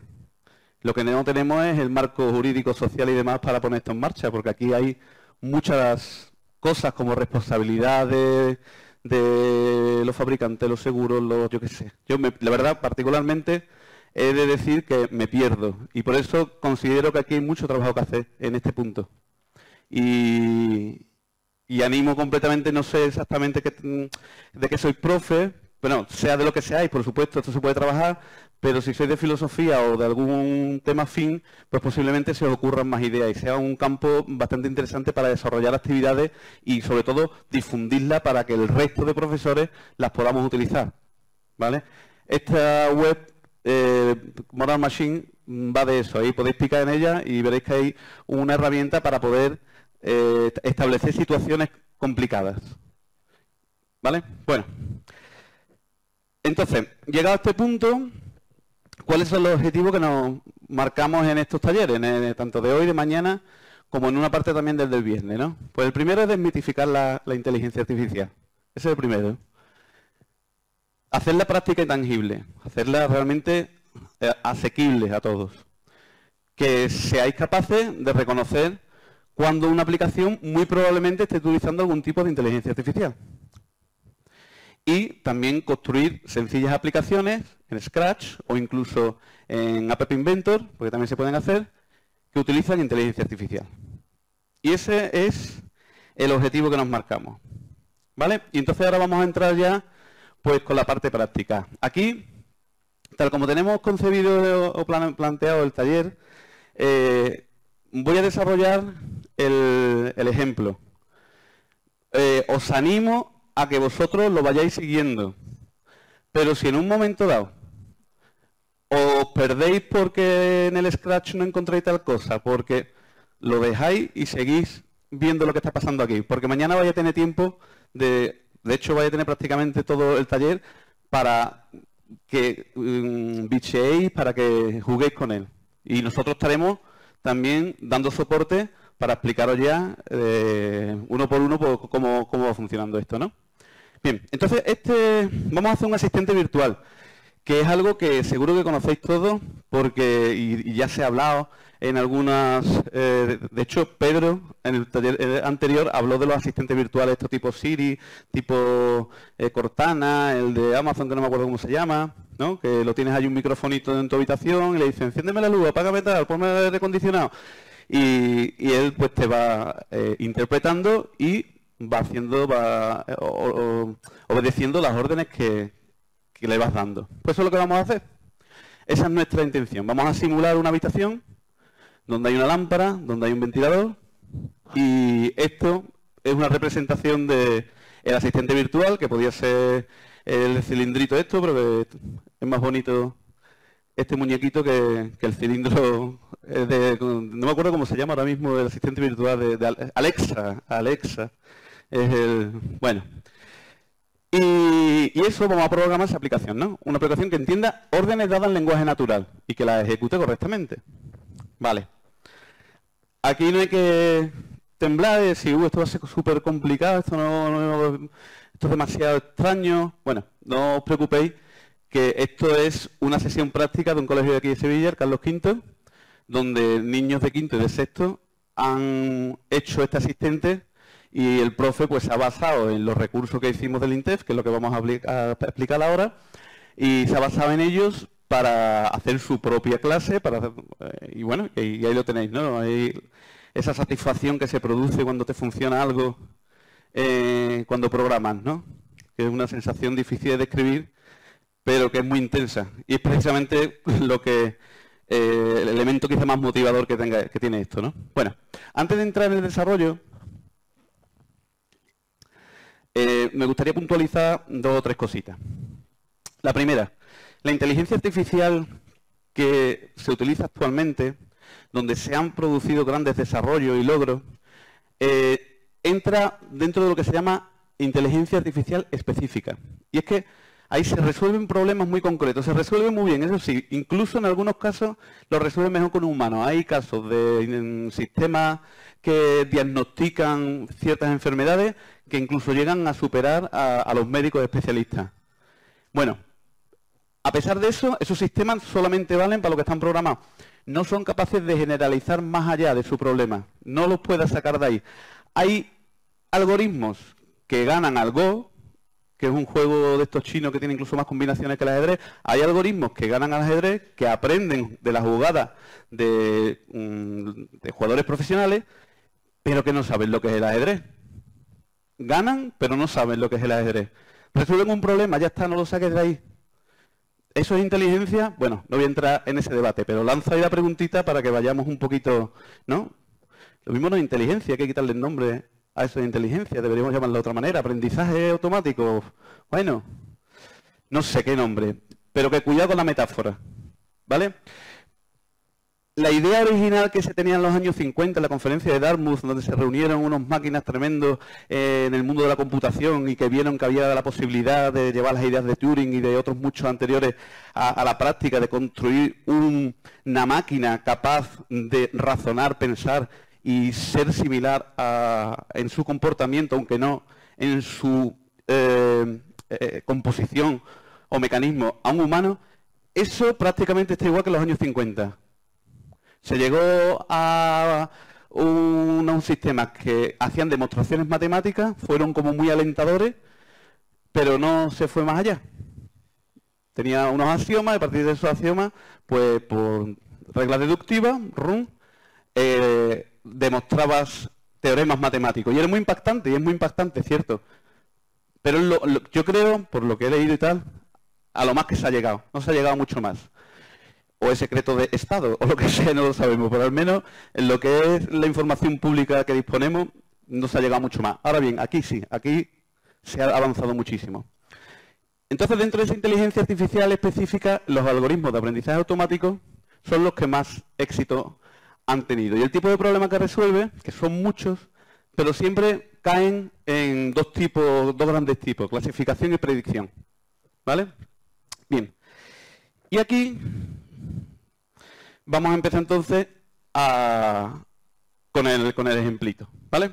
Lo que no tenemos es el marco jurídico, social y demás para poner esto en marcha, porque aquí hay muchas cosas como responsabilidad de, los fabricantes, los seguros, los yo qué sé. Yo, la verdad, particularmente, he de decir que me pierdo. Y por eso considero que aquí hay mucho trabajo que hacer en este punto. Y, animo completamente, no sé exactamente de qué soy profe, bueno, sea de lo que seáis, por supuesto, esto se puede trabajar, pero si sois de filosofía o de algún tema fin, pues posiblemente se os ocurran más ideas y sea un campo bastante interesante para desarrollar actividades y sobre todo difundirla para que el resto de profesores las podamos utilizar. ¿Vale? Esta web eh, Modern Machine va de eso. Ahí podéis picar en ella y veréis que hay una herramienta para poder eh, establecer situaciones complicadas. ¿Vale? Bueno. Entonces, llegado a este punto, ¿cuáles son los objetivos que nos marcamos en estos talleres, tanto de hoy, de mañana, como en una parte también del del viernes? ¿no? Pues el primero es desmitificar la inteligencia artificial. Ese es el primero hacerla práctica y tangible, hacerla realmente eh, asequible a todos. Que seáis capaces de reconocer cuando una aplicación muy probablemente esté utilizando algún tipo de inteligencia artificial. Y también construir sencillas aplicaciones en Scratch o incluso en App Inventor, porque también se pueden hacer, que utilizan inteligencia artificial. Y ese es el objetivo que nos marcamos. ¿Vale? Y entonces ahora vamos a entrar ya pues con la parte práctica. Aquí, tal como tenemos concebido o planteado el taller, eh, voy a desarrollar el, ejemplo. Eh, os animo a que vosotros lo vayáis siguiendo. Pero si en un momento dado os perdéis porque en el Scratch no encontráis tal cosa, porque lo dejáis y seguís viendo lo que está pasando aquí, porque mañana vais a tener tiempo de de hecho, vais a tener prácticamente todo el taller para que um, bicheéis, para que juguéis con él. Y nosotros estaremos también dando soporte para explicaros ya eh, uno por uno pues, cómo, cómo, va funcionando esto, ¿no? Bien, entonces este vamos a hacer un asistente virtual, que es algo que seguro que conocéis todos, porque y ya se ha hablado en algunas... Eh, de hecho, Pedro, en el taller eh, anterior, habló de los asistentes virtuales, estos tipo Siri, tipo eh, Cortana, el de Amazon, que no me acuerdo cómo se llama, ¿no? que lo tienes ahí un microfonito en tu habitación y le dices, enciéndeme la luz, apágame tal, ponme el aire acondicionado. Y, él pues te va interpretando y va haciendo, va obedeciendo las órdenes que le vas dando. Pues eso es lo que vamos a hacer. Esa es nuestra intención. Vamos a simular una habitación donde hay una lámpara, donde hay un ventilador y esto es una representación del asistente virtual que podía ser el cilindrito esto, pero es más bonito este muñequito que, el cilindro de, no me acuerdo cómo se llama ahora mismo el asistente virtual de, Alexa, Alexa es el bueno y, eso vamos a programar esa aplicación, ¿no? Una aplicación que entienda órdenes dadas en lenguaje natural y que la ejecute correctamente. Vale. Aquí no hay que temblar y decir, esto va a ser súper complicado, esto, no, esto es demasiado extraño. Bueno, no os preocupéis que esto es una sesión práctica de un colegio de aquí de Sevilla, Carlos V, donde niños de quinto y de sexto han hecho este asistente y el profe pues se ha basado en los recursos que hicimos del INTEF, que es lo que vamos a, explicar ahora, y se ha basado en ellos para hacer su propia clase, eh, y bueno, y, ahí lo tenéis, ¿no? esa satisfacción que se produce cuando te funciona algo eh, cuando programas, ¿no? Que es una sensación difícil de describir, pero que es muy intensa. Y es precisamente lo que eh, el elemento quizá más motivador que, tenga, que tiene esto, ¿no? Bueno, antes de entrar en el desarrollo, me gustaría puntualizar dos o tres cositas. La primera, la inteligencia artificial que se utiliza actualmente, donde se han producido grandes desarrollos y logros, eh, entra dentro de lo que se llama inteligencia artificial específica. Y es que ahí se resuelven problemas muy concretos, se resuelven muy bien, eso sí, incluso en algunos casos lo resuelven mejor con un humano. Hay casos de sistemas que diagnostican ciertas enfermedades que incluso llegan a superar a, los médicos especialistas. Bueno, a pesar de eso, esos sistemas solamente valen para lo que están programados. No son capaces de generalizar más allá de su problema. No los puedes sacar de ahí. Hay algoritmos que ganan al Go, que es un juego de estos chinos que tiene incluso más combinaciones que el ajedrez, hay algoritmos que ganan al ajedrez, que aprenden de las jugadas de, mm, de, jugadores profesionales, pero que no saben lo que es el ajedrez. Ganan, pero no saben lo que es el ajedrez. Resuelven un problema, ya está, no lo saques de ahí. ¿Eso es inteligencia? Bueno, no voy a entrar en ese debate, pero lanzo ahí la preguntita para que vayamos un poquito, ¿no? Lo mismo no es inteligencia, hay que quitarle el nombre a eso de inteligencia, deberíamos llamarlo de otra manera, aprendizaje automático, bueno, no sé qué nombre, pero que cuidado con la metáfora, ¿vale? La idea original que se tenía en los años 50 en la conferencia de Dartmouth, donde se reunieron unos máquinas tremendos eh, en el mundo de la computación y que vieron que había la posibilidad de llevar las ideas de Turing y de otros muchos anteriores a, la práctica, de construir una máquina capaz de razonar, pensar y ser similar en su comportamiento, aunque no en su eh, eh, composición o mecanismo a un humano, eso prácticamente está igual que en los años 50. Se llegó a un, un sistema que hacían demostraciones matemáticas, fueron como muy alentadores, pero no se fue más allá. Tenía unos axiomas y a partir de esos axiomas, pues por regla deductiva, rum, eh, demostrabas teoremas matemáticos. Y era muy impactante, y es muy impactante, cierto. Pero yo creo, por lo que he leído y tal, a lo más que se ha llegado. No se ha llegado mucho más. O es secreto de Estado, o lo que sea, no lo sabemos. Pero al menos en lo que es la información pública que disponemos, no se ha llegado mucho más. Ahora bien, aquí sí, aquí se ha avanzado muchísimo. Entonces, dentro de esa inteligencia artificial específica, los algoritmos de aprendizaje automático son los que más éxito han tenido. Y el tipo de problema que resuelve, que son muchos, pero siempre caen en dos tipos, dos grandes tipos, clasificación y predicción. ¿Vale? Bien. Y aquí vamos a empezar entonces con, el, ejemplito. ¿Vale?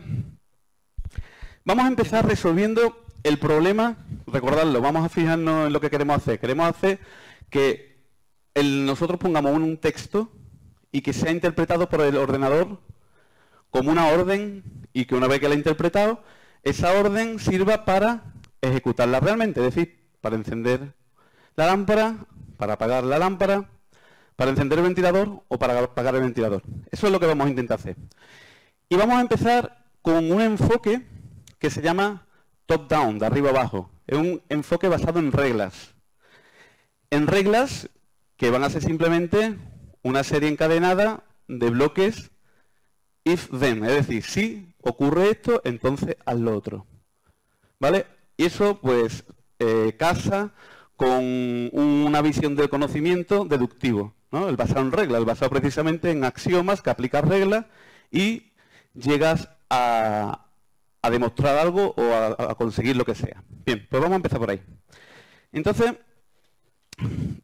Vamos a empezar resolviendo el problema, recordadlo, vamos a fijarnos en lo que queremos hacer. Queremos hacer que nosotros pongamos un texto y que sea interpretado por el ordenador como una orden y que una vez que la ha interpretado, esa orden sirva para ejecutarla realmente, es decir, para encender la lámpara, para apagar la lámpara, para encender el ventilador o para apagar el ventilador. Eso es lo que vamos a intentar hacer. Y vamos a empezar con un enfoque que se llama top-down, de arriba abajo. Es un enfoque basado en reglas. En reglas que van a ser simplemente una serie encadenada de bloques if-then, es decir, si ocurre esto, entonces haz lo otro. ¿Vale? Y eso, pues, eh, casa con una visión del conocimiento deductivo, El basado en reglas, el basado precisamente en axiomas que aplicas reglas y llegas a, demostrar algo o a, conseguir lo que sea. Bien, pues vamos a empezar por ahí. Entonces,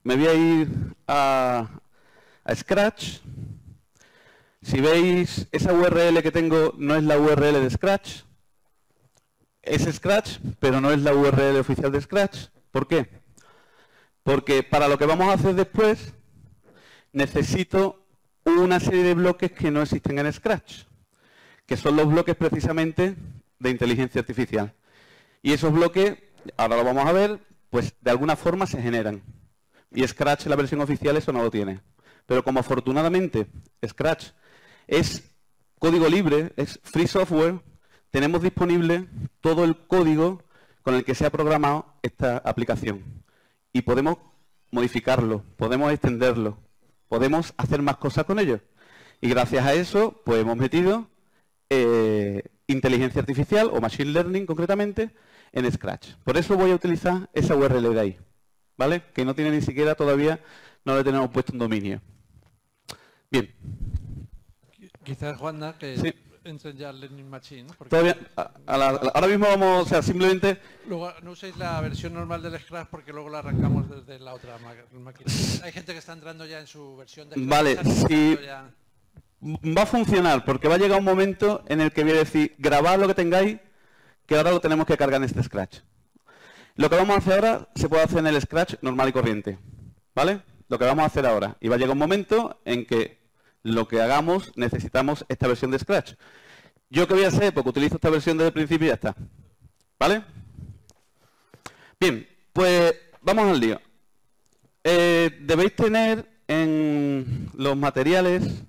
me voy a ir a, Scratch. Si veis, esa URL que tengo no es la URL de Scratch. Es Scratch, pero no es la URL oficial de Scratch. ¿Por qué? Porque para lo que vamos a hacer después, necesito una serie de bloques que no existen en Scratch, que son los bloques precisamente de inteligencia artificial. Y esos bloques, ahora lo vamos a ver, pues de alguna forma se generan. Y Scratch, la versión oficial, eso no lo tiene. Pero como afortunadamente Scratch es código libre, es free software, tenemos disponible todo el código con el que se ha programado esta aplicación. Y podemos modificarlo, podemos extenderlo, podemos hacer más cosas con ello. Y gracias a eso, pues hemos metido eh, inteligencia artificial o machine learning concretamente en Scratch. Por eso voy a utilizar esa URL de ahí, ¿vale? Que no tiene ni siquiera todavía, no le tenemos puesto un dominio. Bien. Quizás, Juana, que entre ya Learning Machine. Todavía, ahora mismo vamos, o sea, simplemente... Luego no uséis la versión normal del Scratch porque luego la arrancamos desde la otra máquina. Hay gente que está entrando ya en su versión de Scratch. Vale, si... Va a funcionar porque va a llegar un momento en el que voy a decir, grabad lo que tengáis, que ahora lo tenemos que cargar en este Scratch. Lo que vamos a hacer ahora se puede hacer en el Scratch normal y corriente. ¿Vale? Lo que vamos a hacer ahora. Y va a llegar un momento en que lo que hagamos necesitamos esta versión de Scratch. ¿Yo qué voy a hacer? Porque utilizo esta versión desde el principio y ya está. ¿Vale? Bien, pues vamos al lío. Eh, debéis tener en los materiales,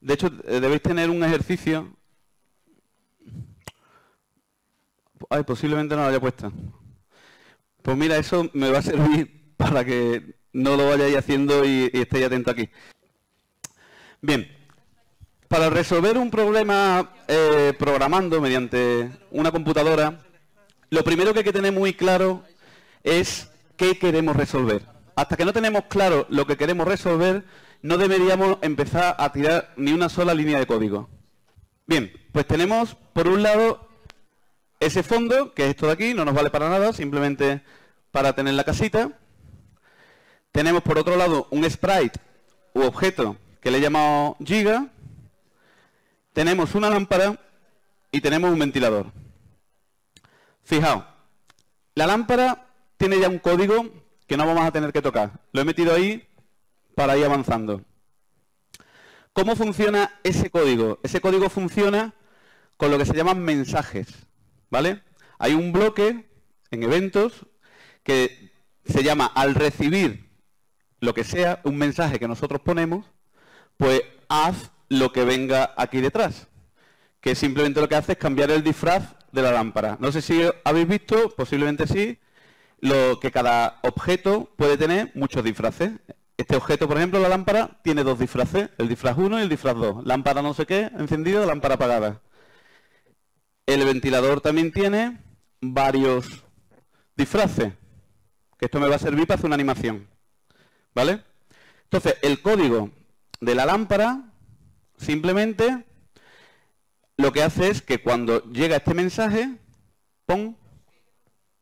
de hecho, eh, debéis tener un ejercicio. Ay, posiblemente no lo haya puesto. Pues mira, eso me va a servir para que no lo vayáis haciendo y, y estéis atentos aquí. Bien, para resolver un problema eh, programando mediante una computadora, lo primero que hay que tener muy claro es qué queremos resolver. Hasta que no tenemos claro lo que queremos resolver, no deberíamos empezar a tirar ni una sola línea de código. Bien, pues tenemos por un lado ese fondo, que es esto de aquí, no nos vale para nada, simplemente para tener la casita. Tenemos por otro lado un sprite u objeto que le he llamado giga, tenemos una lámpara y tenemos un ventilador. Fijaos, la lámpara tiene ya un código que no vamos a tener que tocar. Lo he metido ahí para ir avanzando. ¿Cómo funciona ese código? Ese código funciona con lo que se llaman mensajes, ¿vale? Hay un bloque en eventos que se llama al recibir lo que sea, un mensaje que nosotros ponemos, pues haz lo que venga aquí detrás, que simplemente lo que hace es cambiar el disfraz de la lámpara. No sé si habéis visto, posiblemente sí, lo que cada objeto puede tener muchos disfraces. Este objeto, por ejemplo, la lámpara, tiene dos disfraces, el disfraz 1 y el disfraz 2. Lámpara no sé qué, encendido, lámpara apagada. El ventilador también tiene varios disfraces, que esto me va a servir para hacer una animación. ¿Vale? Entonces, el código de la lámpara, simplemente lo que hace es que cuando llega este mensaje, pon,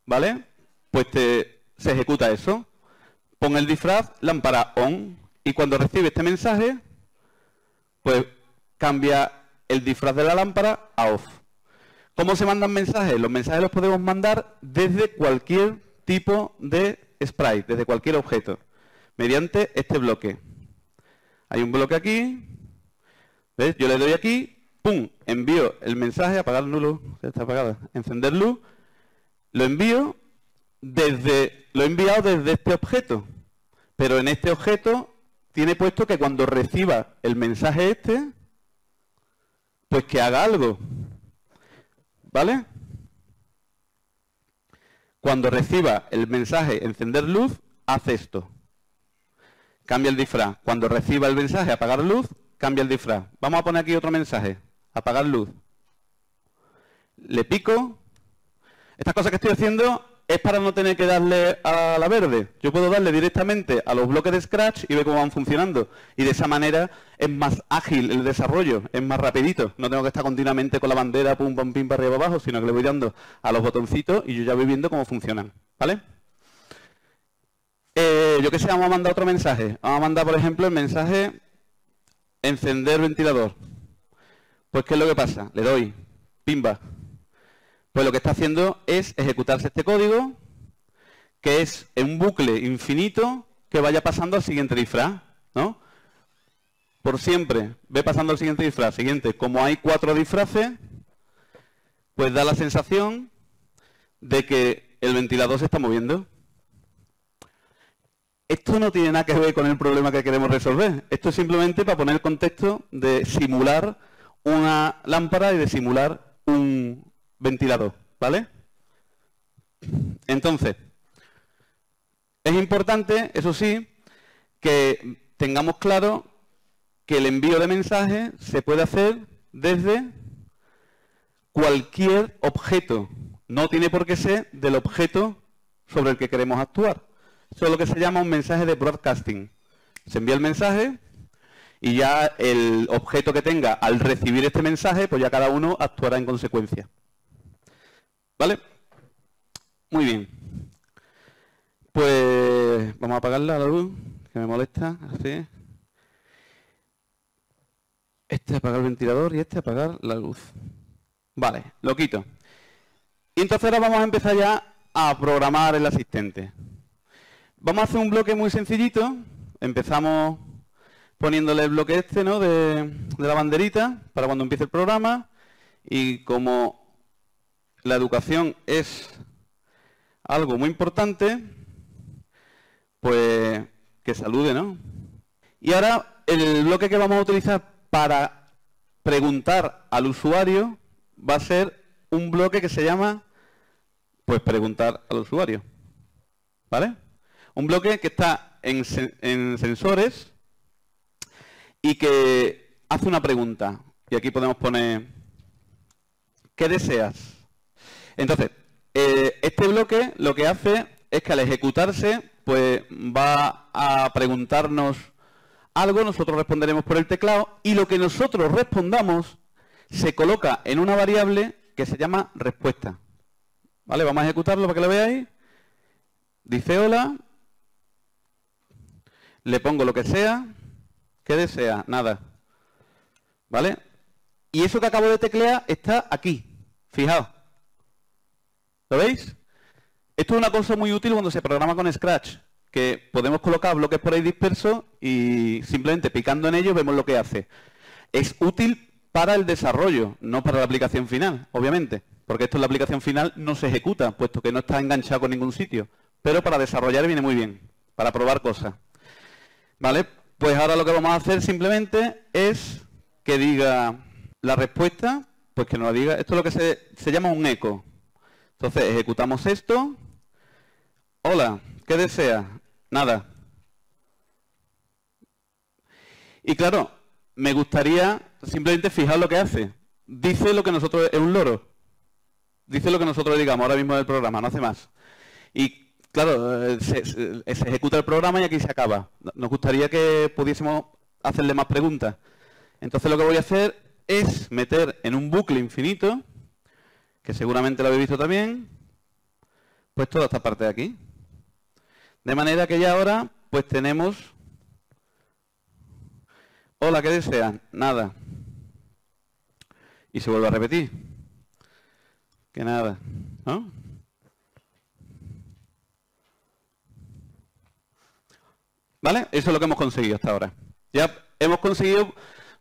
¿vale? Pues se ejecuta eso. Pon el disfraz, lámpara on, y cuando recibe este mensaje, pues cambia el disfraz de la lámpara a off. ¿Cómo se mandan mensajes? Los mensajes los podemos mandar desde cualquier tipo de sprite, desde cualquier objeto, mediante este bloque. Hay un bloque aquí. ¿Ves? Yo le doy aquí, ¡pum! Envío el mensaje, apagar luz, está apagada, encender luz. Lo envío desde, lo he enviado desde este objeto. Pero en este objeto tiene puesto que cuando reciba el mensaje este, pues que haga algo. ¿Vale? Cuando reciba el mensaje encender luz, hace esto cambia el disfraz. Cuando reciba el mensaje apagar luz, cambia el disfraz. Vamos a poner aquí otro mensaje, apagar luz. Le pico. Estas cosas que estoy haciendo es para no tener que darle a la verde. Yo puedo darle directamente a los bloques de Scratch y ver cómo van funcionando. Y de esa manera es más ágil el desarrollo, es más rapidito. No tengo que estar continuamente con la bandera pum, pum, pim, para arriba, abajo, sino que le voy dando a los botoncitos y yo ya voy viendo cómo funcionan. ¿Vale? Eh, yo qué sé, vamos a mandar otro mensaje. Vamos a mandar, por ejemplo, el mensaje encender ventilador. Pues, ¿qué es lo que pasa? Le doy, pimba. Pues lo que está haciendo es ejecutarse este código, que es un bucle infinito que vaya pasando al siguiente disfraz, ¿no? por siempre, ve pasando al siguiente disfraz. Siguiente, como hay cuatro disfraces, pues da la sensación de que el ventilador se está moviendo. Esto no tiene nada que ver con el problema que queremos resolver. Esto es simplemente para poner el contexto de simular una lámpara y de simular un ventilador, ¿vale? Entonces, es importante, eso sí, que tengamos claro que el envío de mensajes se puede hacer desde cualquier objeto. No tiene por qué ser del objeto sobre el que queremos actuar. Eso es lo que se llama un mensaje de broadcasting. Se envía el mensaje y ya el objeto que tenga al recibir este mensaje, pues ya cada uno actuará en consecuencia. ¿Vale? Muy bien. Pues vamos a apagarla la luz, que me molesta, así. Este apagar el ventilador y este apagar la luz. Vale, lo quito. Y entonces ahora vamos a empezar ya a programar el asistente. Vamos a hacer un bloque muy sencillito. Empezamos poniéndole el bloque este, ¿no? De, la banderita para cuando empiece el programa. Y como la educación es algo muy importante, pues que salude, ¿no? Y ahora el bloque que vamos a utilizar para preguntar al usuario va a ser un bloque que se llama, pues preguntar al usuario. ¿Vale? Un bloque que está en, sensores y que hace una pregunta. Y aquí podemos poner, ¿qué deseas? Entonces, eh, este bloque lo que hace es que al ejecutarse, pues va a preguntarnos algo, nosotros responderemos por el teclado y lo que nosotros respondamos se coloca en una variable que se llama respuesta. ¿Vale? Vamos a ejecutarlo para que lo veáis. Dice hola, le pongo lo que sea, ¿qué desea? Nada. ¿Vale? Y eso que acabo de teclear está aquí. Fijaos. ¿Lo veis? Esto es una cosa muy útil cuando se programa con Scratch, que podemos colocar bloques por ahí dispersos y simplemente picando en ellos vemos lo que hace. Es útil para el desarrollo, no para la aplicación final, obviamente, porque esto en la aplicación final no se ejecuta, puesto que no está enganchado con ningún sitio. Pero para desarrollar viene muy bien, para probar cosas. ¿Vale? Pues ahora lo que vamos a hacer simplemente es que diga la respuesta, pues que nos la diga. Esto es lo que se, se llama un eco. Entonces, ejecutamos esto. Hola, ¿qué desea? Nada. Y claro, me gustaría simplemente fijar lo que hace. Dice lo que nosotros es un loro. Dice lo que nosotros digamos ahora mismo del programa, no hace más. Y claro, eh, se, ejecuta el programa y aquí se acaba. Nos gustaría que pudiésemos hacerle más preguntas. Entonces lo que voy a hacer es meter en un bucle infinito, que seguramente lo habéis visto también, pues toda esta parte de aquí. De manera que ya ahora pues tenemos... Hola, ¿qué desean? Nada. Y se vuelve a repetir. Que nada. ¿No? ¿Vale? Eso es lo que hemos conseguido hasta ahora. Ya hemos conseguido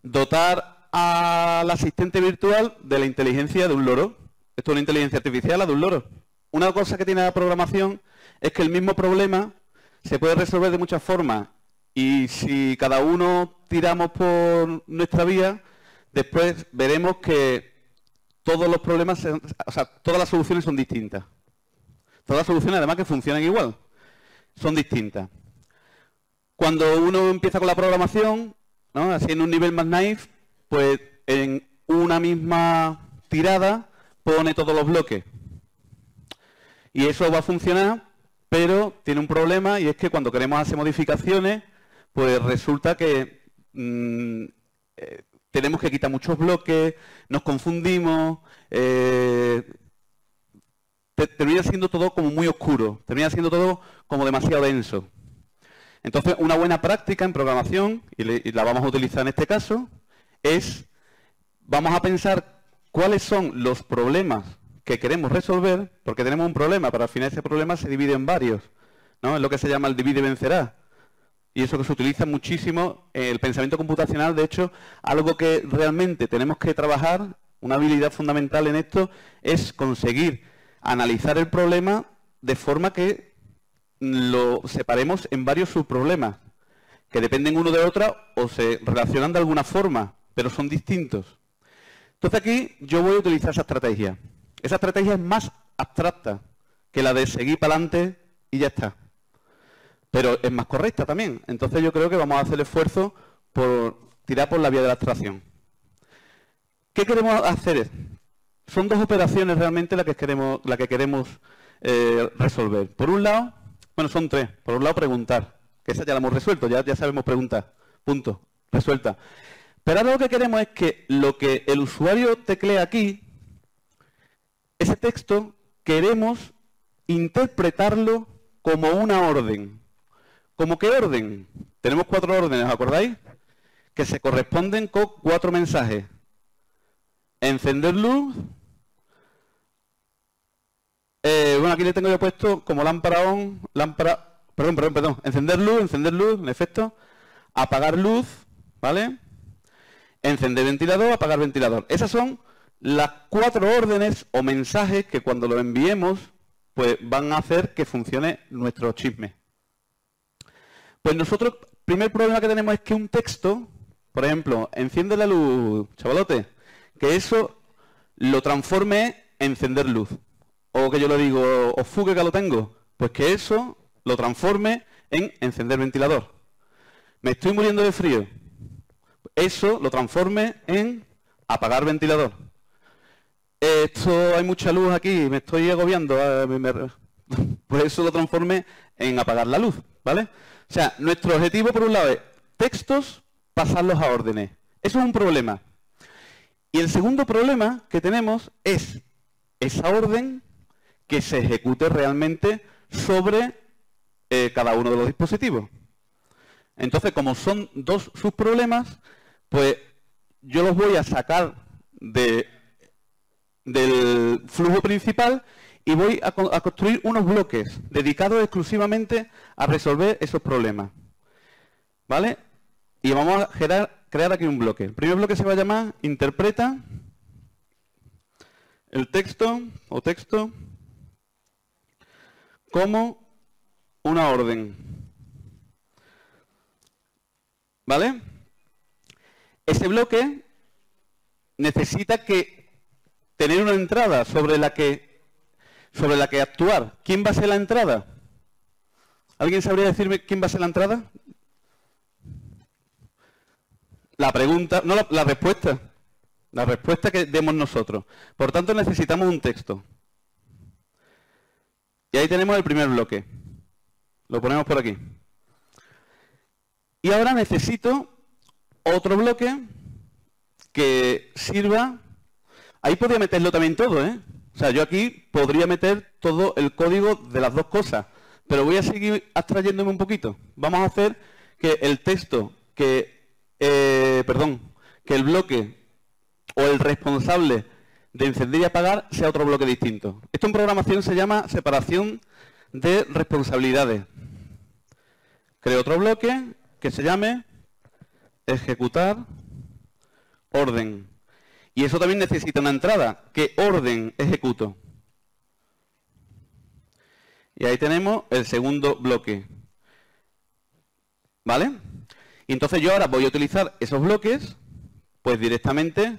dotar al asistente virtual de la inteligencia de un loro. Esto es una inteligencia artificial, la de un loro. Una cosa que tiene la programación es que el mismo problema se puede resolver de muchas formas. Y si cada uno tiramos por nuestra vía, después veremos que todos los problemas, o sea, todas las soluciones son distintas. Todas las soluciones, además que funcionan igual, son distintas. Cuando uno empieza con la programación, ¿no? así en un nivel más naif, pues en una misma tirada pone todos los bloques. Y eso va a funcionar, pero tiene un problema y es que cuando queremos hacer modificaciones, pues resulta que mm, eh, tenemos que quitar muchos bloques, nos confundimos, eh, termina siendo todo como muy oscuro, termina siendo todo como demasiado denso. Entonces, una buena práctica en programación, y, la vamos a utilizar en este caso, es, vamos a pensar cuáles son los problemas que queremos resolver, porque tenemos un problema, pero al final ese problema se divide en varios. ¿no? Es lo que se llama el divide vencerá. y eso que se utiliza muchísimo en el pensamiento computacional, de hecho, algo que realmente tenemos que trabajar, una habilidad fundamental en esto, es conseguir analizar el problema de forma que lo separemos en varios subproblemas, que dependen uno de otro o se relacionan de alguna forma, pero son distintos. Entonces aquí yo voy a utilizar esa estrategia. Esa estrategia es más abstracta que la de seguir para adelante y ya está. Pero es más correcta también. Entonces yo creo que vamos a hacer esfuerzo por tirar por la vía de la abstracción. ¿Qué queremos hacer? Son dos operaciones realmente las que queremos, la que queremos eh, resolver. Por un lado, bueno, son tres. Por un lado, preguntar. Que esa ya la hemos resuelto, ya, sabemos preguntar. Punto. Resuelta. Pero ahora lo que queremos es que lo que el usuario teclea aquí, ese texto, queremos interpretarlo como una orden. ¿Cómo qué orden? Tenemos cuatro órdenes, ¿acordáis? Que se corresponden con cuatro mensajes. Encender luz. Eh, bueno, aquí le tengo yo puesto como lámpara on, lámpara... Perdón, perdón, perdón. Encender luz, encender luz, en efecto. Apagar luz, ¿vale? encender ventilador, apagar ventilador. Esas son las cuatro órdenes o mensajes que cuando lo enviemos, pues van a hacer que funcione nuestro chisme. Pues nosotros, primer problema que tenemos es que un texto, por ejemplo, enciende la luz, chavalote, que eso lo transforme en encender luz. O que yo le digo, o fugue que lo tengo, pues que eso lo transforme en encender ventilador. Me estoy muriendo de frío, eso lo transforme en apagar ventilador. Esto hay mucha luz aquí, me estoy agobiando. Eh, pues eso lo transforme en apagar la luz, ¿vale? O sea, nuestro objetivo por un lado es textos, pasarlos a órdenes. Eso es un problema. Y el segundo problema que tenemos es esa orden que se ejecute realmente sobre eh, cada uno de los dispositivos. Entonces, como son dos subproblemas, pues yo los voy a sacar de, del flujo principal y voy a, construir unos bloques dedicados exclusivamente a resolver esos problemas. ¿Vale? Y vamos a crear aquí un bloque. El primer bloque se va a llamar interpreta el texto o texto como una orden. ¿Vale? Ese bloque necesita que tener una entrada sobre la que sobre la que actuar. ¿Quién va a ser la entrada? ¿Alguien sabría decirme quién va a ser la entrada? La pregunta, no la, la respuesta. La respuesta que demos nosotros. Por tanto, necesitamos un texto. Y ahí tenemos el primer bloque. Lo ponemos por aquí. Y ahora necesito otro bloque que sirva... Ahí podría meterlo también todo, ¿eh? O sea, yo aquí podría meter todo el código de las dos cosas, pero voy a seguir abstrayéndome un poquito. Vamos a hacer que el texto, que, eh, perdón, que el bloque o el responsable de encender y apagar sea otro bloque distinto. Esto en programación se llama separación de responsabilidades. Creo otro bloque que se llame ejecutar orden. Y eso también necesita una entrada. ¿Qué orden ejecuto? Y ahí tenemos el segundo bloque. ¿Vale? Y entonces yo ahora voy a utilizar esos bloques pues directamente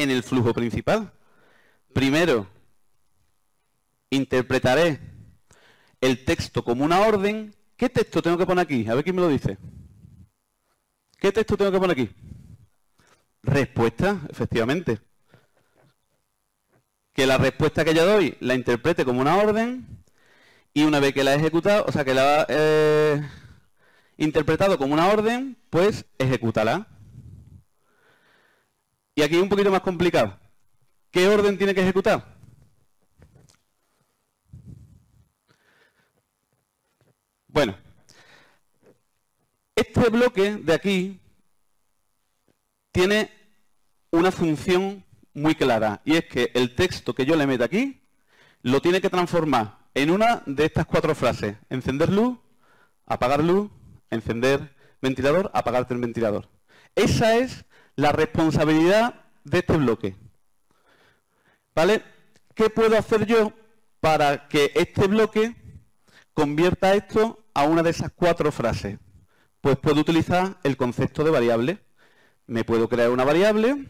en el flujo principal. Primero, interpretaré el texto como una orden. ¿Qué texto tengo que poner aquí? A ver quién me lo dice. ¿Qué texto tengo que poner aquí? Respuesta, efectivamente. Que la respuesta que yo doy la interprete como una orden y una vez que la he ejecutado, o sea, que la he eh, interpretado como una orden, pues ejecútala. Y aquí es un poquito más complicado. ¿Qué orden tiene que ejecutar? Bueno, este bloque de aquí tiene una función muy clara y es que el texto que yo le meto aquí lo tiene que transformar en una de estas cuatro frases. Encender luz, apagar luz, encender ventilador, apagarte el ventilador. Esa es la responsabilidad de este bloque. ¿Vale? ¿Qué puedo hacer yo para que este bloque convierta esto a una de esas cuatro frases? Pues puedo utilizar el concepto de variable. Me puedo crear una variable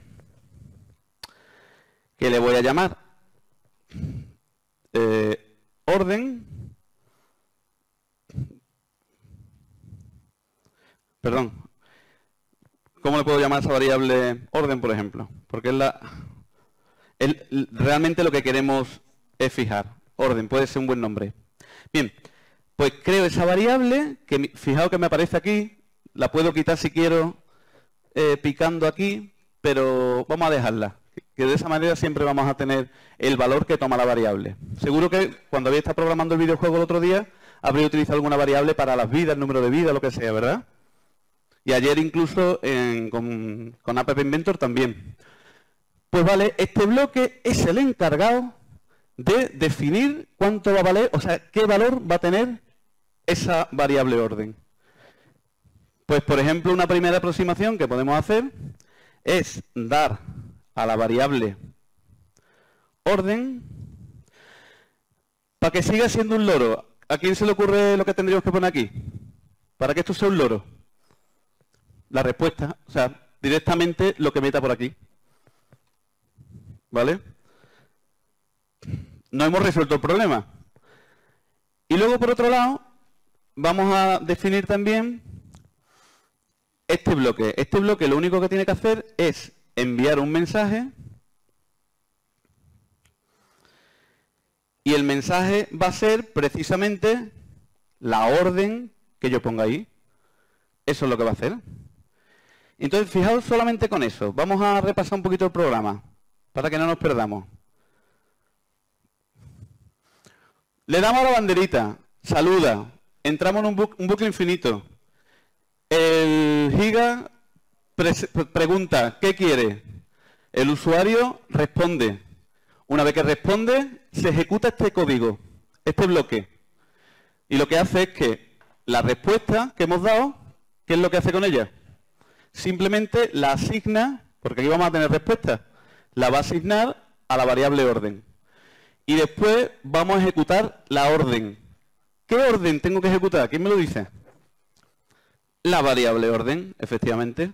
que le voy a llamar eh, orden. Perdón. ¿Cómo le puedo llamar a esa variable orden, por ejemplo? Porque es la... realmente lo que queremos es fijar. Orden, puede ser un buen nombre. Bien, pues creo esa variable, que fijaos que me aparece aquí, la puedo quitar si quiero eh, picando aquí, pero vamos a dejarla que de esa manera siempre vamos a tener el valor que toma la variable. Seguro que cuando había estado programando el videojuego el otro día, habría utilizado alguna variable para las vidas, el número de vidas, lo que sea, ¿verdad? Y ayer incluso con, con App Inventor también. Pues vale, este bloque es el encargado de definir cuánto va a valer, o sea, qué valor va a tener esa variable orden. Pues, por ejemplo, una primera aproximación que podemos hacer es dar a la variable orden para que siga siendo un loro. ¿A quién se le ocurre lo que tendríamos que poner aquí? Para que esto sea un loro. La respuesta, o sea, directamente lo que meta por aquí. ¿Vale? No hemos resuelto el problema. Y luego, por otro lado, vamos a definir también este bloque. Este bloque lo único que tiene que hacer es enviar un mensaje y el mensaje va a ser precisamente la orden que yo ponga ahí. Eso es lo que va a hacer. Entonces, fijaos solamente con eso. Vamos a repasar un poquito el programa para que no nos perdamos. Le damos a la banderita, saluda, entramos en un, un bucle infinito. El giga pregunta, ¿qué quiere? El usuario responde. Una vez que responde, se ejecuta este código, este bloque. Y lo que hace es que la respuesta que hemos dado, ¿qué es lo que hace con ella? Simplemente la asigna, porque aquí vamos a tener respuesta, la va a asignar a la variable orden. Y después vamos a ejecutar la orden. ¿Qué orden tengo que ejecutar? ¿Quién me lo dice? La variable orden, efectivamente.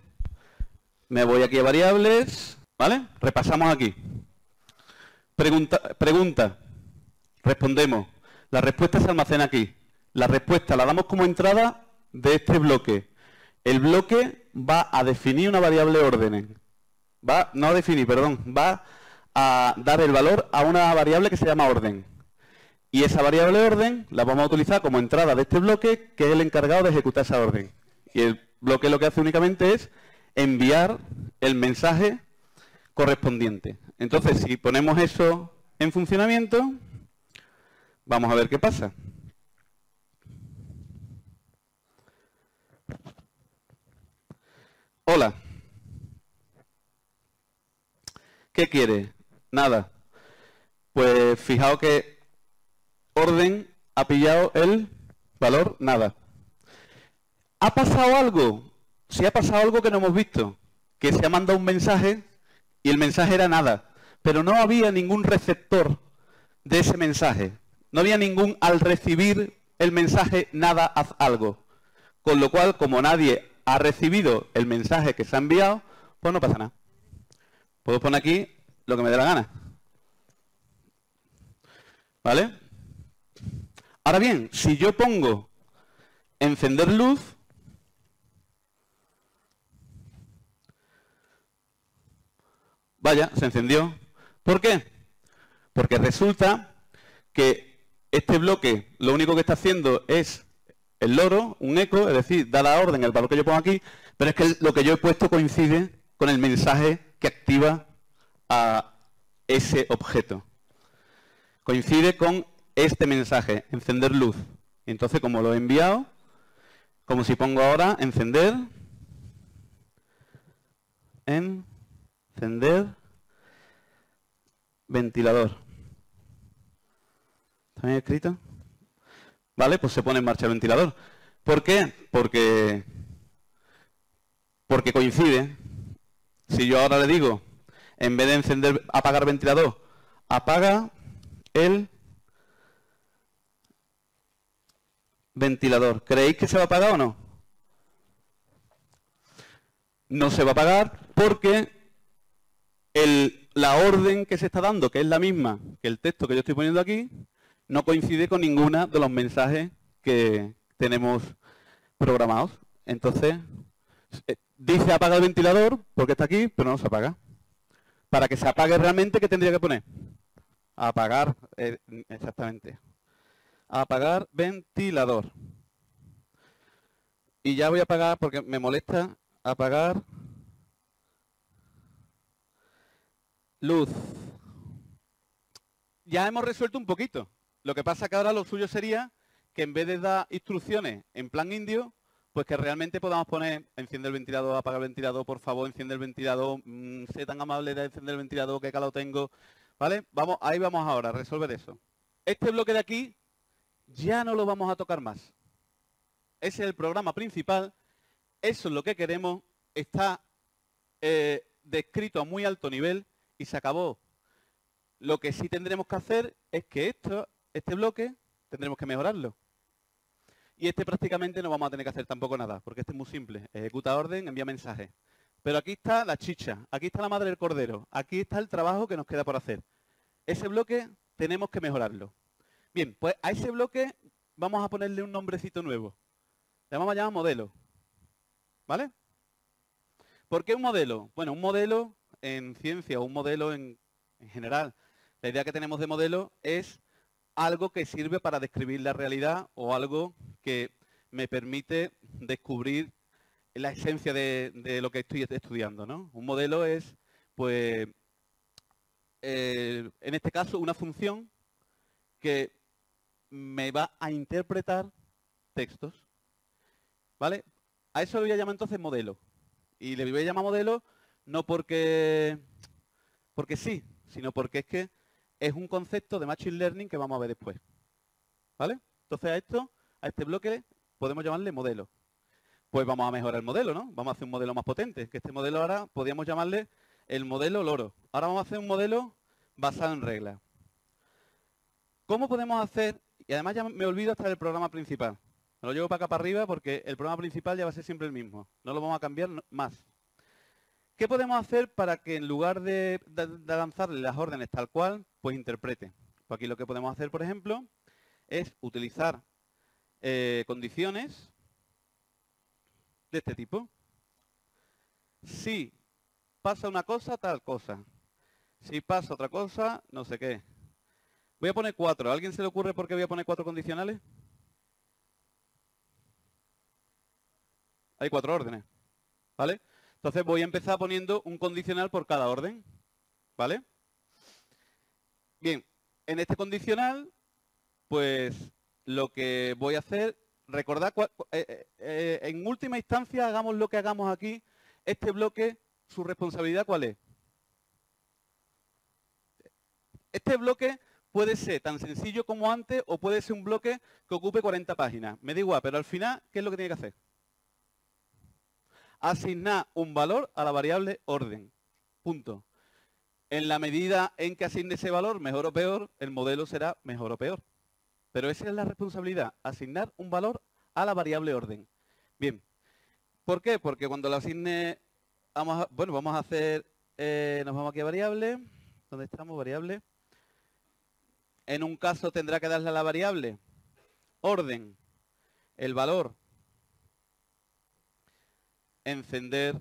Me voy aquí a variables, ¿vale? Repasamos aquí. Pregunta, pregunta. Respondemos. La respuesta se almacena aquí. La respuesta la damos como entrada de este bloque. El bloque va a definir una variable orden. Va, no a definir, perdón, va a dar el valor a una variable que se llama orden. Y esa variable orden la vamos a utilizar como entrada de este bloque, que es el encargado de ejecutar esa orden. Y el bloque lo que hace únicamente es enviar el mensaje correspondiente. Entonces, si ponemos eso en funcionamiento, vamos a ver qué pasa. Hola. ¿Qué quiere? Nada. Pues fijaos que orden ha pillado el valor nada. ¿Ha pasado algo? si ha pasado algo que no hemos visto, que se ha mandado un mensaje y el mensaje era nada, pero no había ningún receptor de ese mensaje. No había ningún al recibir el mensaje nada haz algo. Con lo cual, como nadie ha recibido el mensaje que se ha enviado, pues no pasa nada. Puedo poner aquí lo que me dé la gana. ¿Vale? Ahora bien, si yo pongo encender luz, Vaya, se encendió. ¿Por qué? Porque resulta que este bloque lo único que está haciendo es el loro, un eco, es decir, da la orden, el valor que yo pongo aquí, pero es que lo que yo he puesto coincide con el mensaje que activa a ese objeto. Coincide con este mensaje, encender luz. Entonces, como lo he enviado, como si pongo ahora encender, en Encender. Ventilador. ¿Está bien escrito? ¿Vale? Pues se pone en marcha el ventilador. ¿Por qué? Porque, porque coincide. Si yo ahora le digo, en vez de encender, apagar ventilador, apaga el ventilador. ¿Creéis que se va a apagar o no? No se va a apagar porque la orden que se está dando, que es la misma que el texto que yo estoy poniendo aquí, no coincide con ninguna de los mensajes que tenemos programados. Entonces, eh, dice apaga el ventilador porque está aquí, pero no se apaga. Para que se apague realmente, ¿qué tendría que poner? Apagar, eh, exactamente. Apagar ventilador. Y ya voy a apagar porque me molesta apagar luz. Ya hemos resuelto un poquito. Lo que pasa que ahora lo suyo sería que en vez de dar instrucciones en plan indio, pues que realmente podamos poner, enciende el ventilador, apaga el ventilador, por favor, enciende el ventilador, mm, sé tan amable de encender el ventilador, que calor tengo, ¿vale? Vamos, ahí vamos ahora, resolver eso. Este bloque de aquí ya no lo vamos a tocar más. Ese es el programa principal, eso es lo que queremos, está eh, descrito a muy alto nivel y se acabó. Lo que sí tendremos que hacer es que esto, este bloque tendremos que mejorarlo. Y este prácticamente no vamos a tener que hacer tampoco nada, porque este es muy simple. Ejecuta orden, envía mensaje. Pero aquí está la chicha, aquí está la madre del cordero, aquí está el trabajo que nos queda por hacer. Ese bloque tenemos que mejorarlo. Bien, pues a ese bloque vamos a ponerle un nombrecito nuevo. Le vamos a llamar modelo. ¿Vale? ¿Por qué un modelo? Bueno, un modelo en ciencia o un modelo en, en general. La idea que tenemos de modelo es algo que sirve para describir la realidad o algo que me permite descubrir la esencia de, lo que estoy estudiando. ¿no? Un modelo es, pues, eh, en este caso, una función que me va a interpretar textos. ¿Vale? A eso le voy a llamar entonces modelo. Y le voy a llamar modelo no porque, porque sí, sino porque es que es un concepto de Machine Learning que vamos a ver después. ¿Vale? Entonces a esto, a este bloque, podemos llamarle modelo. Pues vamos a mejorar el modelo, ¿no? Vamos a hacer un modelo más potente, que este modelo ahora podríamos llamarle el modelo loro. Ahora vamos a hacer un modelo basado en reglas. ¿Cómo podemos hacer? Y además ya me olvido hasta del programa principal. Me lo llevo para acá para arriba porque el programa principal ya va a ser siempre el mismo. No lo vamos a cambiar más. ¿Qué podemos hacer para que en lugar de, lanzarle las órdenes tal cual, pues interprete? Pues aquí lo que podemos hacer, por ejemplo, es utilizar eh, condiciones de este tipo. Si pasa una cosa, tal cosa. Si pasa otra cosa, no sé qué. Voy a poner cuatro. ¿A alguien se le ocurre por qué voy a poner cuatro condicionales? Hay cuatro órdenes. ¿Vale? Entonces voy a empezar poniendo un condicional por cada orden. ¿Vale? Bien, en este condicional, pues lo que voy a hacer, recordad, eh, eh, eh, en última instancia, hagamos lo que hagamos aquí, este bloque, su responsabilidad, ¿cuál es? Este bloque puede ser tan sencillo como antes o puede ser un bloque que ocupe 40 páginas. Me da igual, pero al final, ¿qué es lo que tiene que hacer? Asignar un valor a la variable orden. Punto. En la medida en que asigne ese valor, mejor o peor, el modelo será mejor o peor. Pero esa es la responsabilidad, asignar un valor a la variable orden. Bien. ¿Por qué? Porque cuando lo asigne, vamos bueno, vamos a hacer, eh, nos vamos aquí a variable. ¿Dónde estamos? Variable. En un caso tendrá que darle a la variable orden, el valor encender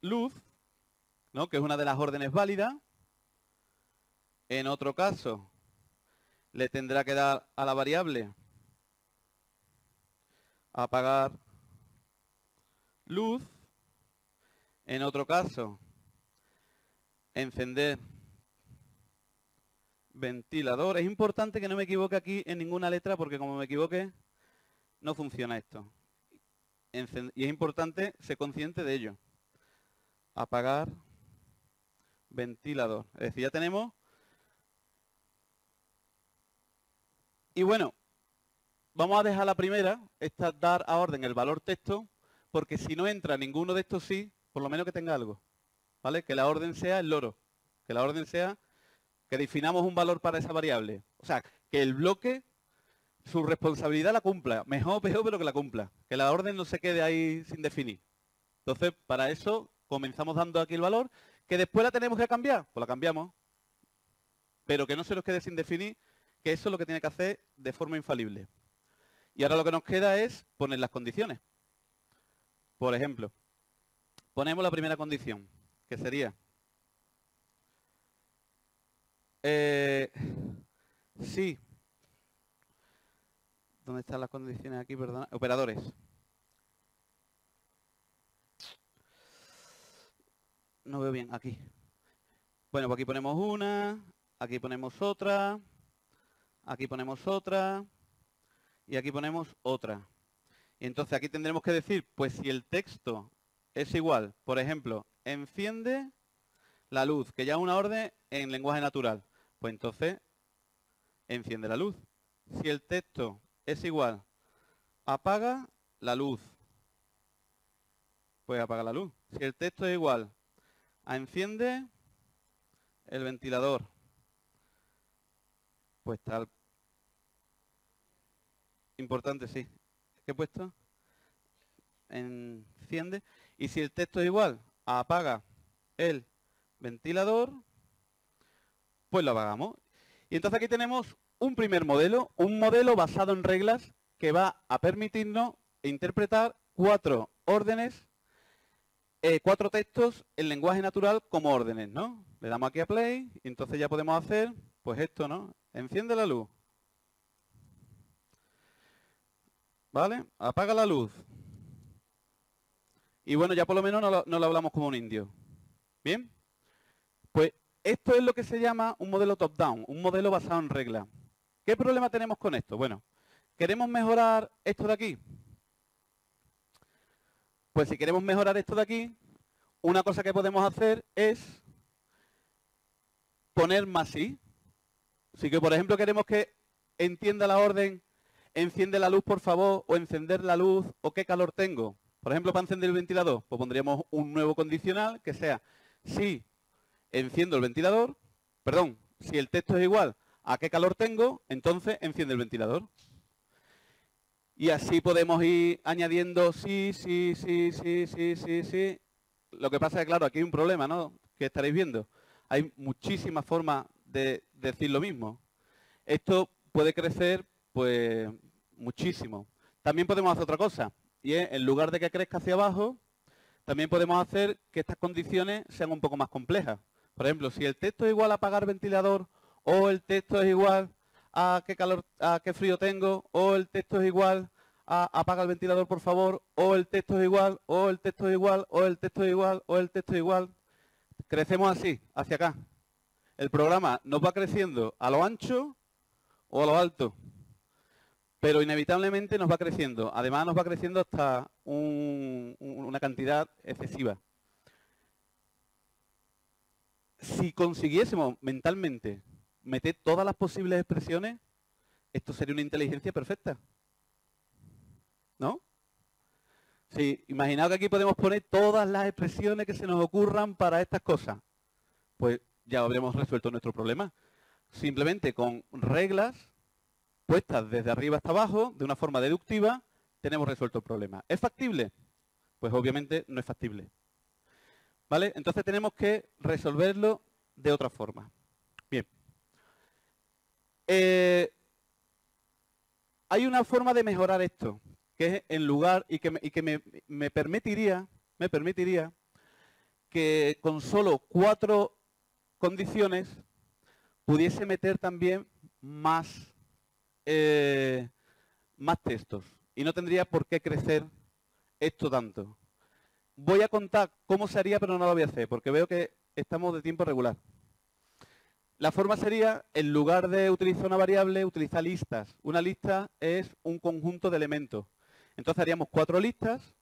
luz, ¿no? que es una de las órdenes válidas. En otro caso, le tendrá que dar a la variable apagar luz. En otro caso, encender ventilador. Es importante que no me equivoque aquí en ninguna letra porque como me equivoque, no funciona esto y es importante ser consciente de ello. Apagar ventilador. Es decir, ya tenemos... Y bueno, vamos a dejar la primera, esta dar a orden el valor texto, porque si no entra ninguno de estos sí, por lo menos que tenga algo. ¿Vale? Que la orden sea el loro. Que la orden sea que definamos un valor para esa variable. O sea, que el bloque, su responsabilidad la cumpla. Mejor o peor, pero que la cumpla. Que la orden no se quede ahí sin definir. Entonces, para eso comenzamos dando aquí el valor, que después la tenemos que cambiar, pues la cambiamos. Pero que no se nos quede sin definir, que eso es lo que tiene que hacer de forma infalible. Y ahora lo que nos queda es poner las condiciones. Por ejemplo, ponemos la primera condición, que sería eh, sí. ¿Dónde están las condiciones aquí? Perdón. Operadores. No veo bien, aquí. Bueno, pues aquí ponemos una, aquí ponemos otra, aquí ponemos otra y aquí ponemos otra. Y entonces aquí tendremos que decir, pues si el texto es igual, por ejemplo, enciende la luz, que ya es una orden en lenguaje natural. Pues entonces, enciende la luz. Si el texto es igual, apaga la luz. Pues apaga la luz. Si el texto es igual a enciende el ventilador, pues tal. Importante, sí. ¿Qué he puesto? Enciende. Y si el texto es igual, apaga el ventilador, pues lo apagamos. Y entonces aquí tenemos un primer modelo, un modelo basado en reglas que va a permitirnos interpretar cuatro órdenes, eh, cuatro textos en lenguaje natural como órdenes, ¿no? Le damos aquí a play y entonces ya podemos hacer, pues esto, ¿no? Enciende la luz. ¿Vale? Apaga la luz. Y bueno, ya por lo menos no lo, no lo hablamos como un indio. ¿Bien? Pues esto es lo que se llama un modelo top-down, un modelo basado en reglas. ¿Qué problema tenemos con esto? Bueno, ¿queremos mejorar esto de aquí? Pues si queremos mejorar esto de aquí, una cosa que podemos hacer es poner más sí. Si que, por ejemplo, queremos que entienda la orden, enciende la luz, por favor, o encender la luz, o qué calor tengo. Por ejemplo, para encender el ventilador, pues pondríamos un nuevo condicional que sea si enciendo el ventilador, perdón, si el texto es igual a qué calor tengo, entonces enciende el ventilador. Y así podemos ir añadiendo sí, sí, sí, sí, sí, sí, sí. Lo que pasa es que, claro, aquí hay un problema, ¿no? Que estaréis viendo. Hay muchísimas formas de decir lo mismo. Esto puede crecer, pues, muchísimo. También podemos hacer otra cosa. Y es, en lugar de que crezca hacia abajo, también podemos hacer que estas condiciones sean un poco más complejas. Por ejemplo, si el texto es igual a apagar ventilador o el texto es igual a qué calor, a qué frío tengo, o el texto es igual a apaga el ventilador por favor, o el texto es igual, o el texto es igual, o el texto es igual, o el texto es igual. Crecemos así, hacia acá. El programa nos va creciendo a lo ancho o a lo alto, pero inevitablemente nos va creciendo. Además nos va creciendo hasta una cantidad excesiva si consiguiésemos mentalmente meter todas las posibles expresiones, esto sería una inteligencia perfecta. ¿No? Si imaginaos que aquí podemos poner todas las expresiones que se nos ocurran para estas cosas. Pues ya habríamos resuelto nuestro problema. Simplemente con reglas puestas desde arriba hasta abajo, de una forma deductiva, tenemos resuelto el problema. ¿Es factible? Pues obviamente no es factible. ¿Vale? Entonces tenemos que resolverlo de otra forma. Eh, hay una forma de mejorar esto, que es en lugar y que, me, me, permitiría, me permitiría que con solo cuatro condiciones pudiese meter también más, eh, más textos. Y no tendría por qué crecer esto tanto. Voy a contar cómo se haría, pero no lo voy a hacer, porque veo que estamos de tiempo regular. La forma sería, en lugar de utilizar una variable, utilizar listas. Una lista es un conjunto de elementos. Entonces haríamos cuatro listas,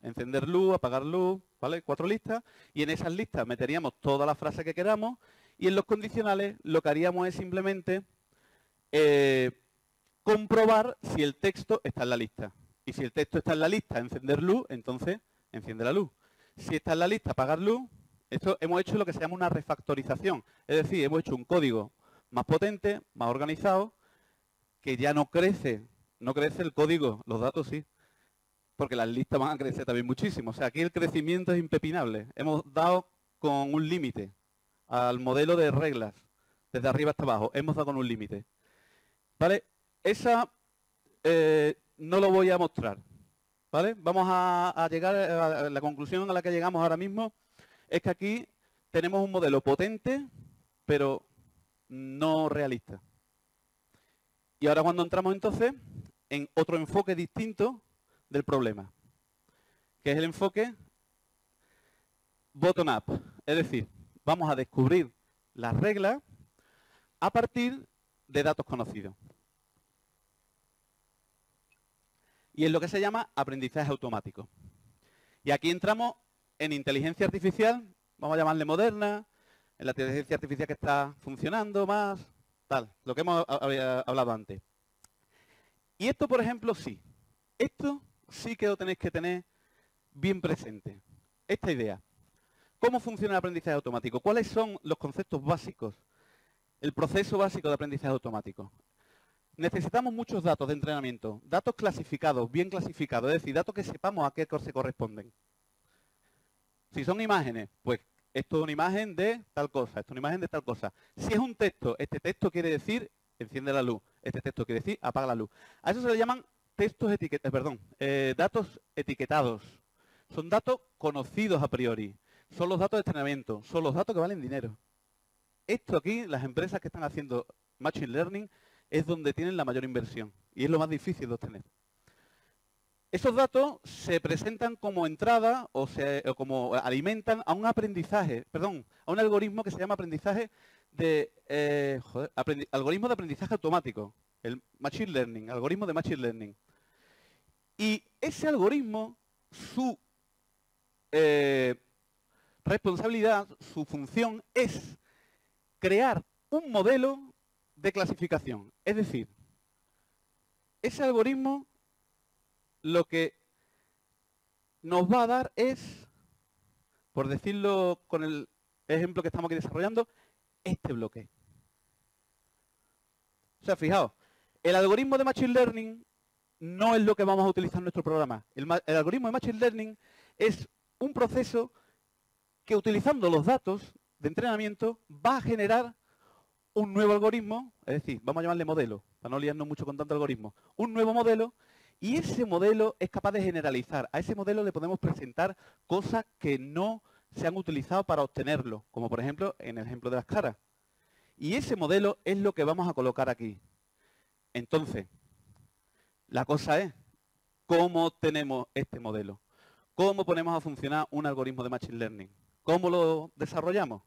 encender luz, apagar luz, ¿vale? Cuatro listas, y en esas listas meteríamos toda la frase que queramos, y en los condicionales lo que haríamos es simplemente eh, comprobar si el texto está en la lista. Y si el texto está en la lista, encender luz, entonces enciende la luz. Si está en la lista, apagar luz, esto hemos hecho lo que se llama una refactorización. Es decir, hemos hecho un código más potente, más organizado, que ya no crece. No crece el código, los datos sí. Porque las listas van a crecer también muchísimo. O sea, aquí el crecimiento es impepinable. Hemos dado con un límite al modelo de reglas, desde arriba hasta abajo. Hemos dado con un límite. ¿Vale? Esa eh, no lo voy a mostrar. ¿Vale? Vamos a, llegar a la conclusión a la que llegamos ahora mismo es que aquí tenemos un modelo potente, pero no realista. Y ahora cuando entramos entonces en otro enfoque distinto del problema, que es el enfoque bottom-up. Es decir, vamos a descubrir las reglas a partir de datos conocidos. Y es lo que se llama aprendizaje automático. Y aquí entramos en inteligencia artificial, vamos a llamarle moderna, en la inteligencia artificial que está funcionando más, tal, lo que hemos hablado antes. Y esto, por ejemplo, sí. Esto sí que lo tenéis que tener bien presente. Esta idea. ¿Cómo funciona el aprendizaje automático? ¿Cuáles son los conceptos básicos? El proceso básico de aprendizaje automático. Necesitamos muchos datos de entrenamiento, datos clasificados, bien clasificados, es decir, datos que sepamos a qué se corresponden. Si son imágenes, pues esto es una imagen de tal cosa, esto es una imagen de tal cosa. Si es un texto, este texto quiere decir enciende la luz, este texto quiere decir apaga la luz. A eso se le llaman textos etiquetados, eh, perdón, eh, datos etiquetados. Son datos conocidos a priori. Son los datos de entrenamiento, son los datos que valen dinero. Esto aquí, las empresas que están haciendo Machine Learning, es donde tienen la mayor inversión y es lo más difícil de obtener. Esos datos se presentan como entrada o, como alimentan a un aprendizaje, perdón, a un algoritmo que se llama aprendizaje de eh, algoritmo de aprendizaje automático, el machine learning, algoritmo de machine learning. Y ese algoritmo, su eh, responsabilidad, su función es crear un modelo de clasificación. Es decir, ese algoritmo lo que nos va a dar es, por decirlo con el ejemplo que estamos aquí desarrollando, este bloque. O sea, fijaos, el algoritmo de Machine Learning no es lo que vamos a utilizar en nuestro programa. El, el, algoritmo de Machine Learning es un proceso que utilizando los datos de entrenamiento va a generar un nuevo algoritmo, es decir, vamos a llamarle modelo, para no liarnos mucho con tanto algoritmo, un nuevo modelo y ese modelo es capaz de generalizar. A ese modelo le podemos presentar cosas que no se han utilizado para obtenerlo, como por ejemplo en el ejemplo de las caras. Y ese modelo es lo que vamos a colocar aquí. Entonces, la cosa es, ¿cómo tenemos este modelo? ¿Cómo ponemos a funcionar un algoritmo de Machine Learning? ¿Cómo lo desarrollamos?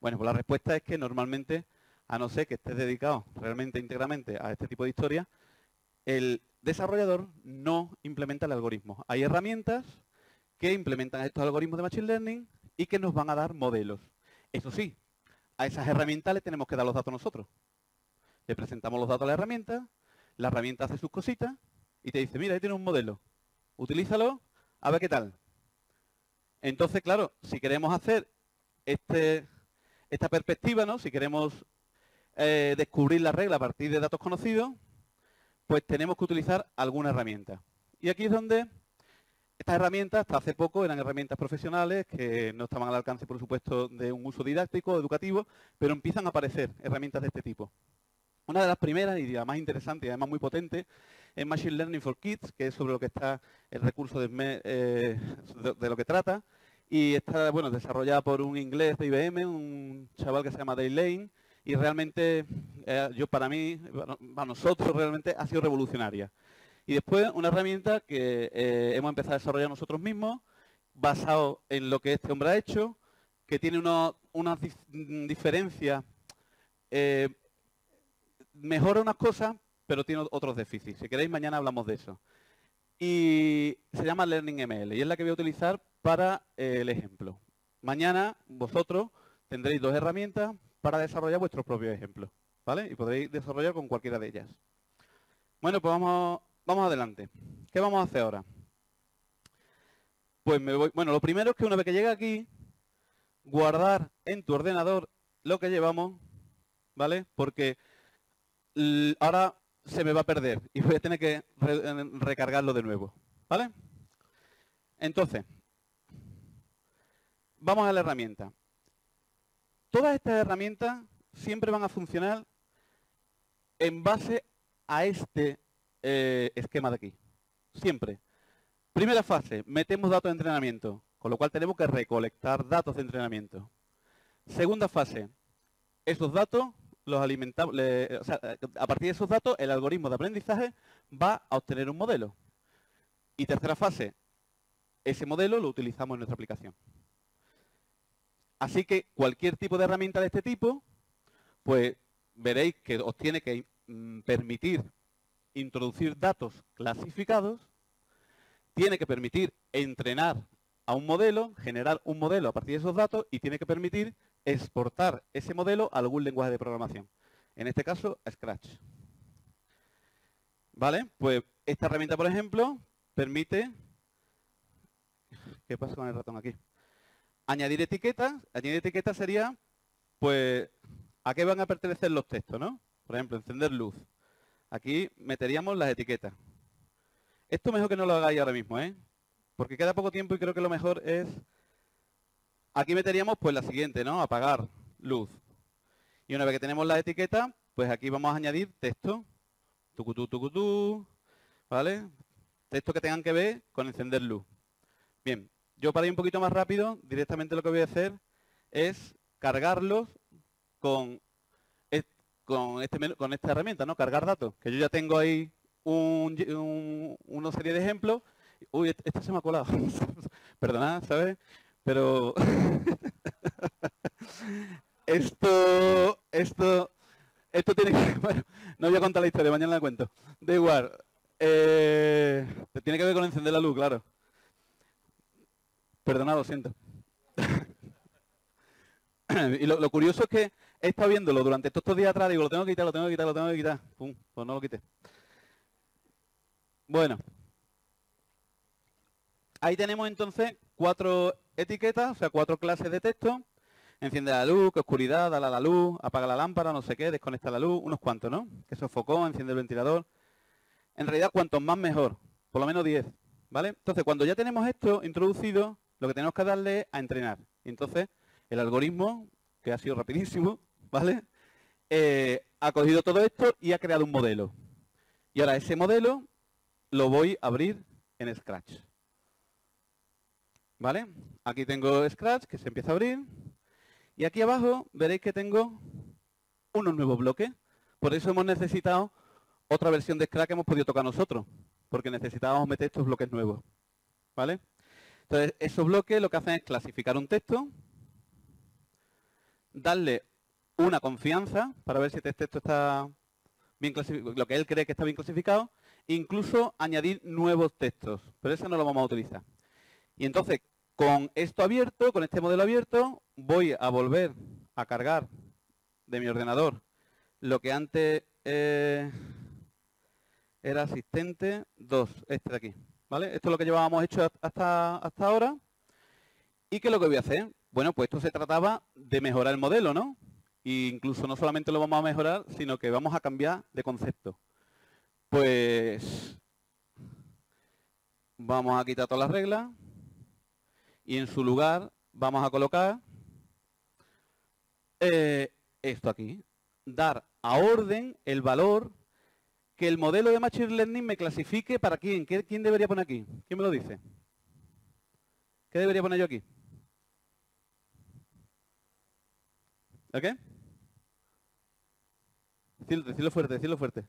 Bueno, pues la respuesta es que normalmente, a no ser que estés dedicado realmente íntegramente a este tipo de historia, el desarrollador no implementa el algoritmo. Hay herramientas que implementan estos algoritmos de Machine Learning y que nos van a dar modelos. Eso sí, a esas herramientas le tenemos que dar los datos nosotros. Le presentamos los datos a la herramienta, la herramienta hace sus cositas y te dice, mira, ahí tienes un modelo, utilízalo, a ver qué tal. Entonces, claro, si queremos hacer este, esta perspectiva, ¿no? si queremos eh, descubrir la regla a partir de datos conocidos, pues tenemos que utilizar alguna herramienta. Y aquí es donde estas herramientas, hasta hace poco, eran herramientas profesionales que no estaban al alcance, por supuesto, de un uso didáctico, educativo, pero empiezan a aparecer herramientas de este tipo. Una de las primeras y la más interesante y además muy potente es Machine Learning for Kids, que es sobre lo que está el recurso de, eh, lo que trata. Y está bueno, desarrollada por un inglés de IBM, un chaval que se llama Dale Lane, y realmente, eh, yo para mí, para nosotros realmente ha sido revolucionaria. Y después una herramienta que eh, hemos empezado a desarrollar nosotros mismos, basado en lo que este hombre ha hecho, que tiene una diferencia, eh, mejora unas cosas, pero tiene otros déficits. Si queréis, mañana hablamos de eso. Y se llama Learning ML, y es la que voy a utilizar para el ejemplo. Mañana vosotros tendréis dos herramientas para desarrollar vuestros propios ejemplos, ¿vale? Y podréis desarrollar con cualquiera de ellas. Bueno, pues vamos, vamos adelante. ¿Qué vamos a hacer ahora? Pues me voy. Bueno, lo primero es que una vez que llegue aquí, guardar en tu ordenador lo que llevamos, ¿vale? Porque ahora se me va a perder y voy a tener que recargarlo de nuevo, ¿vale? Entonces, vamos a la herramienta. Todas estas herramientas siempre van a funcionar en base a este eh, esquema de aquí. Siempre. Primera fase, metemos datos de entrenamiento, con lo cual tenemos que recolectar datos de entrenamiento. Segunda fase, esos datos los alimentamos, a partir de esos datos el algoritmo de aprendizaje va a obtener un modelo. Y tercera fase, ese modelo lo utilizamos en nuestra aplicación. Así que cualquier tipo de herramienta de este tipo, pues veréis que os tiene que mm, permitir introducir datos clasificados, tiene que permitir entrenar a un modelo, generar un modelo a partir de esos datos y tiene que permitir exportar ese modelo a algún lenguaje de programación. En este caso, Scratch. ¿Vale? Pues esta herramienta, por ejemplo, permite... ¿Qué pasa con el ratón aquí? Añadir etiquetas. Añadir etiquetas sería, pues, ¿a qué van a pertenecer los textos, no? Por ejemplo, encender luz. Aquí meteríamos las etiquetas. Esto mejor que no lo hagáis ahora mismo, ¿eh? Porque queda poco tiempo y creo que lo mejor es... Aquí meteríamos pues la siguiente, ¿no? Apagar luz. Y una vez que tenemos la etiqueta, pues aquí vamos a añadir texto. Tucutú, tucutú, ¿vale? Texto que tengan que ver con encender luz. Bien, yo para ir un poquito más rápido, directamente lo que voy a hacer es cargarlos con, este, con esta herramienta, ¿no? Cargar datos, que yo ya tengo ahí un, una serie de ejemplos. Uy, esto se me ha colado. Perdonad, ¿sabes? Pero esto, esto, esto tiene que... Bueno, no voy a contar la historia, mañana la cuento. Da igual. Eh, tiene que ver con encender la luz, claro. Perdonad, lo siento. y lo, curioso es que he estado viéndolo durante estos días atrás, digo, lo tengo que quitar, lo tengo que quitar, lo tengo que quitar. Pum, pues no lo quité. Bueno. Ahí tenemos entonces cuatro etiquetas, o sea, cuatro clases de texto. Enciende la luz, que oscuridad, dale la luz, apaga la lámpara, no sé qué, desconecta la luz, unos cuantos, ¿no? Que sofocó, enciende el ventilador. En realidad, cuantos más mejor, por lo menos 10, ¿vale? Entonces, cuando ya tenemos esto introducido, lo que tenemos que darle es a entrenar. Entonces, el algoritmo, que ha sido rapidísimo, ¿vale? Eh, ha cogido todo esto y ha creado un modelo. Y ahora ese modelo lo voy a abrir en Scratch. ¿Vale? Aquí tengo Scratch que se empieza a abrir. Y aquí abajo veréis que tengo unos nuevos bloques. Por eso hemos necesitado otra versión de Scratch que hemos podido tocar nosotros. Porque necesitábamos meter estos bloques nuevos. ¿Vale? Entonces, esos bloques lo que hacen es clasificar un texto, darle una confianza para ver si este texto está bien clasificado, lo que él cree que está bien clasificado, e incluso añadir nuevos textos, pero eso no lo vamos a utilizar. Y entonces, con esto abierto, con este modelo abierto, voy a volver a cargar de mi ordenador lo que antes eh, era asistente 2, este de aquí. Esto es lo que llevábamos hecho hasta, hasta ahora. ¿Y qué es lo que voy a hacer? Bueno, pues esto se trataba de mejorar el modelo, ¿no? E incluso no solamente lo vamos a mejorar, sino que vamos a cambiar de concepto. Pues vamos a quitar todas las reglas y en su lugar vamos a colocar eh, esto aquí. Dar a orden el valor que el modelo de Machine Learning me clasifique para quién. ¿Quién debería poner aquí? ¿Quién me lo dice? ¿Qué debería poner yo aquí? ¿Ok? Decirlo fuerte, decirlo fuerte.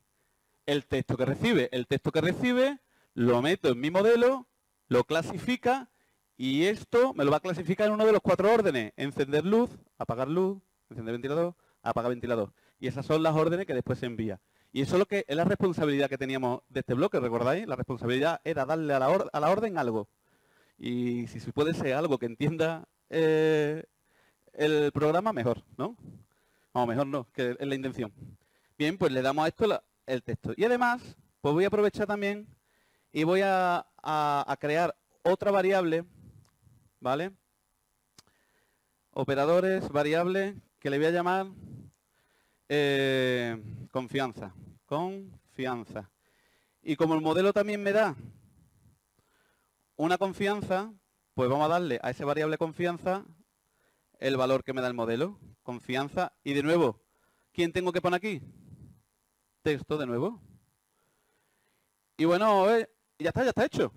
El texto que recibe. El texto que recibe lo meto en mi modelo, lo clasifica y esto me lo va a clasificar en uno de los cuatro órdenes. Encender luz, apagar luz, encender ventilador, apagar ventilador. Y esas son las órdenes que después se envía. Y eso es lo que es la responsabilidad que teníamos de este bloque, ¿recordáis? La responsabilidad era darle a la, a orden algo. Y si se puede ser algo que entienda eh, el programa, mejor, ¿no? O mejor no, que es la intención. Bien, pues le damos a esto el texto. Y además, Pues voy a aprovechar también y voy a, crear otra variable, ¿vale? Operadores, variable, que le voy a llamar eh, confianza. Confianza. Y como el modelo también me da una confianza, pues vamos a darle a esa variable confianza el valor que me da el modelo. Confianza. Y de nuevo, ¿quién tengo que poner aquí? Texto de nuevo. Y bueno, ya está, ya está hecho.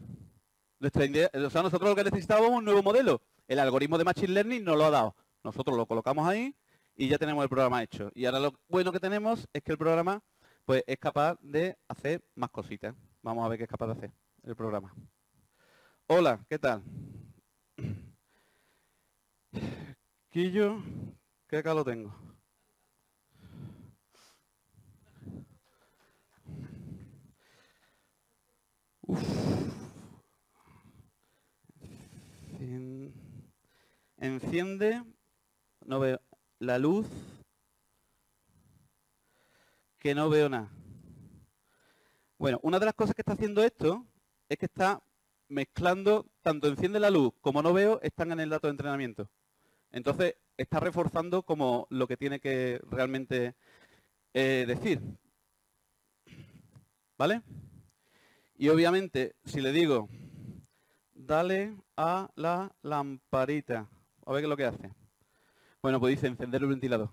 o sea, nosotros lo que necesitábamos es un nuevo modelo. El algoritmo de Machine Learning nos lo ha dado. Nosotros lo colocamos ahí y ya tenemos el programa hecho. Y ahora lo bueno que tenemos es que el programa pues, es capaz de hacer más cositas. Vamos a ver qué es capaz de hacer el programa. Hola, ¿qué tal? Quillo, ¿qué acá lo tengo? Enciende, no veo la luz, que no veo nada. Bueno, una de las cosas que está haciendo esto es que está mezclando, tanto enciende la luz como no veo, están en el dato de entrenamiento. Entonces, está reforzando como lo que tiene que realmente eh, decir. ¿Vale? Y obviamente, si le digo, dale a la lamparita, a ver qué es lo que hace. Bueno, pues dice encender el ventilador.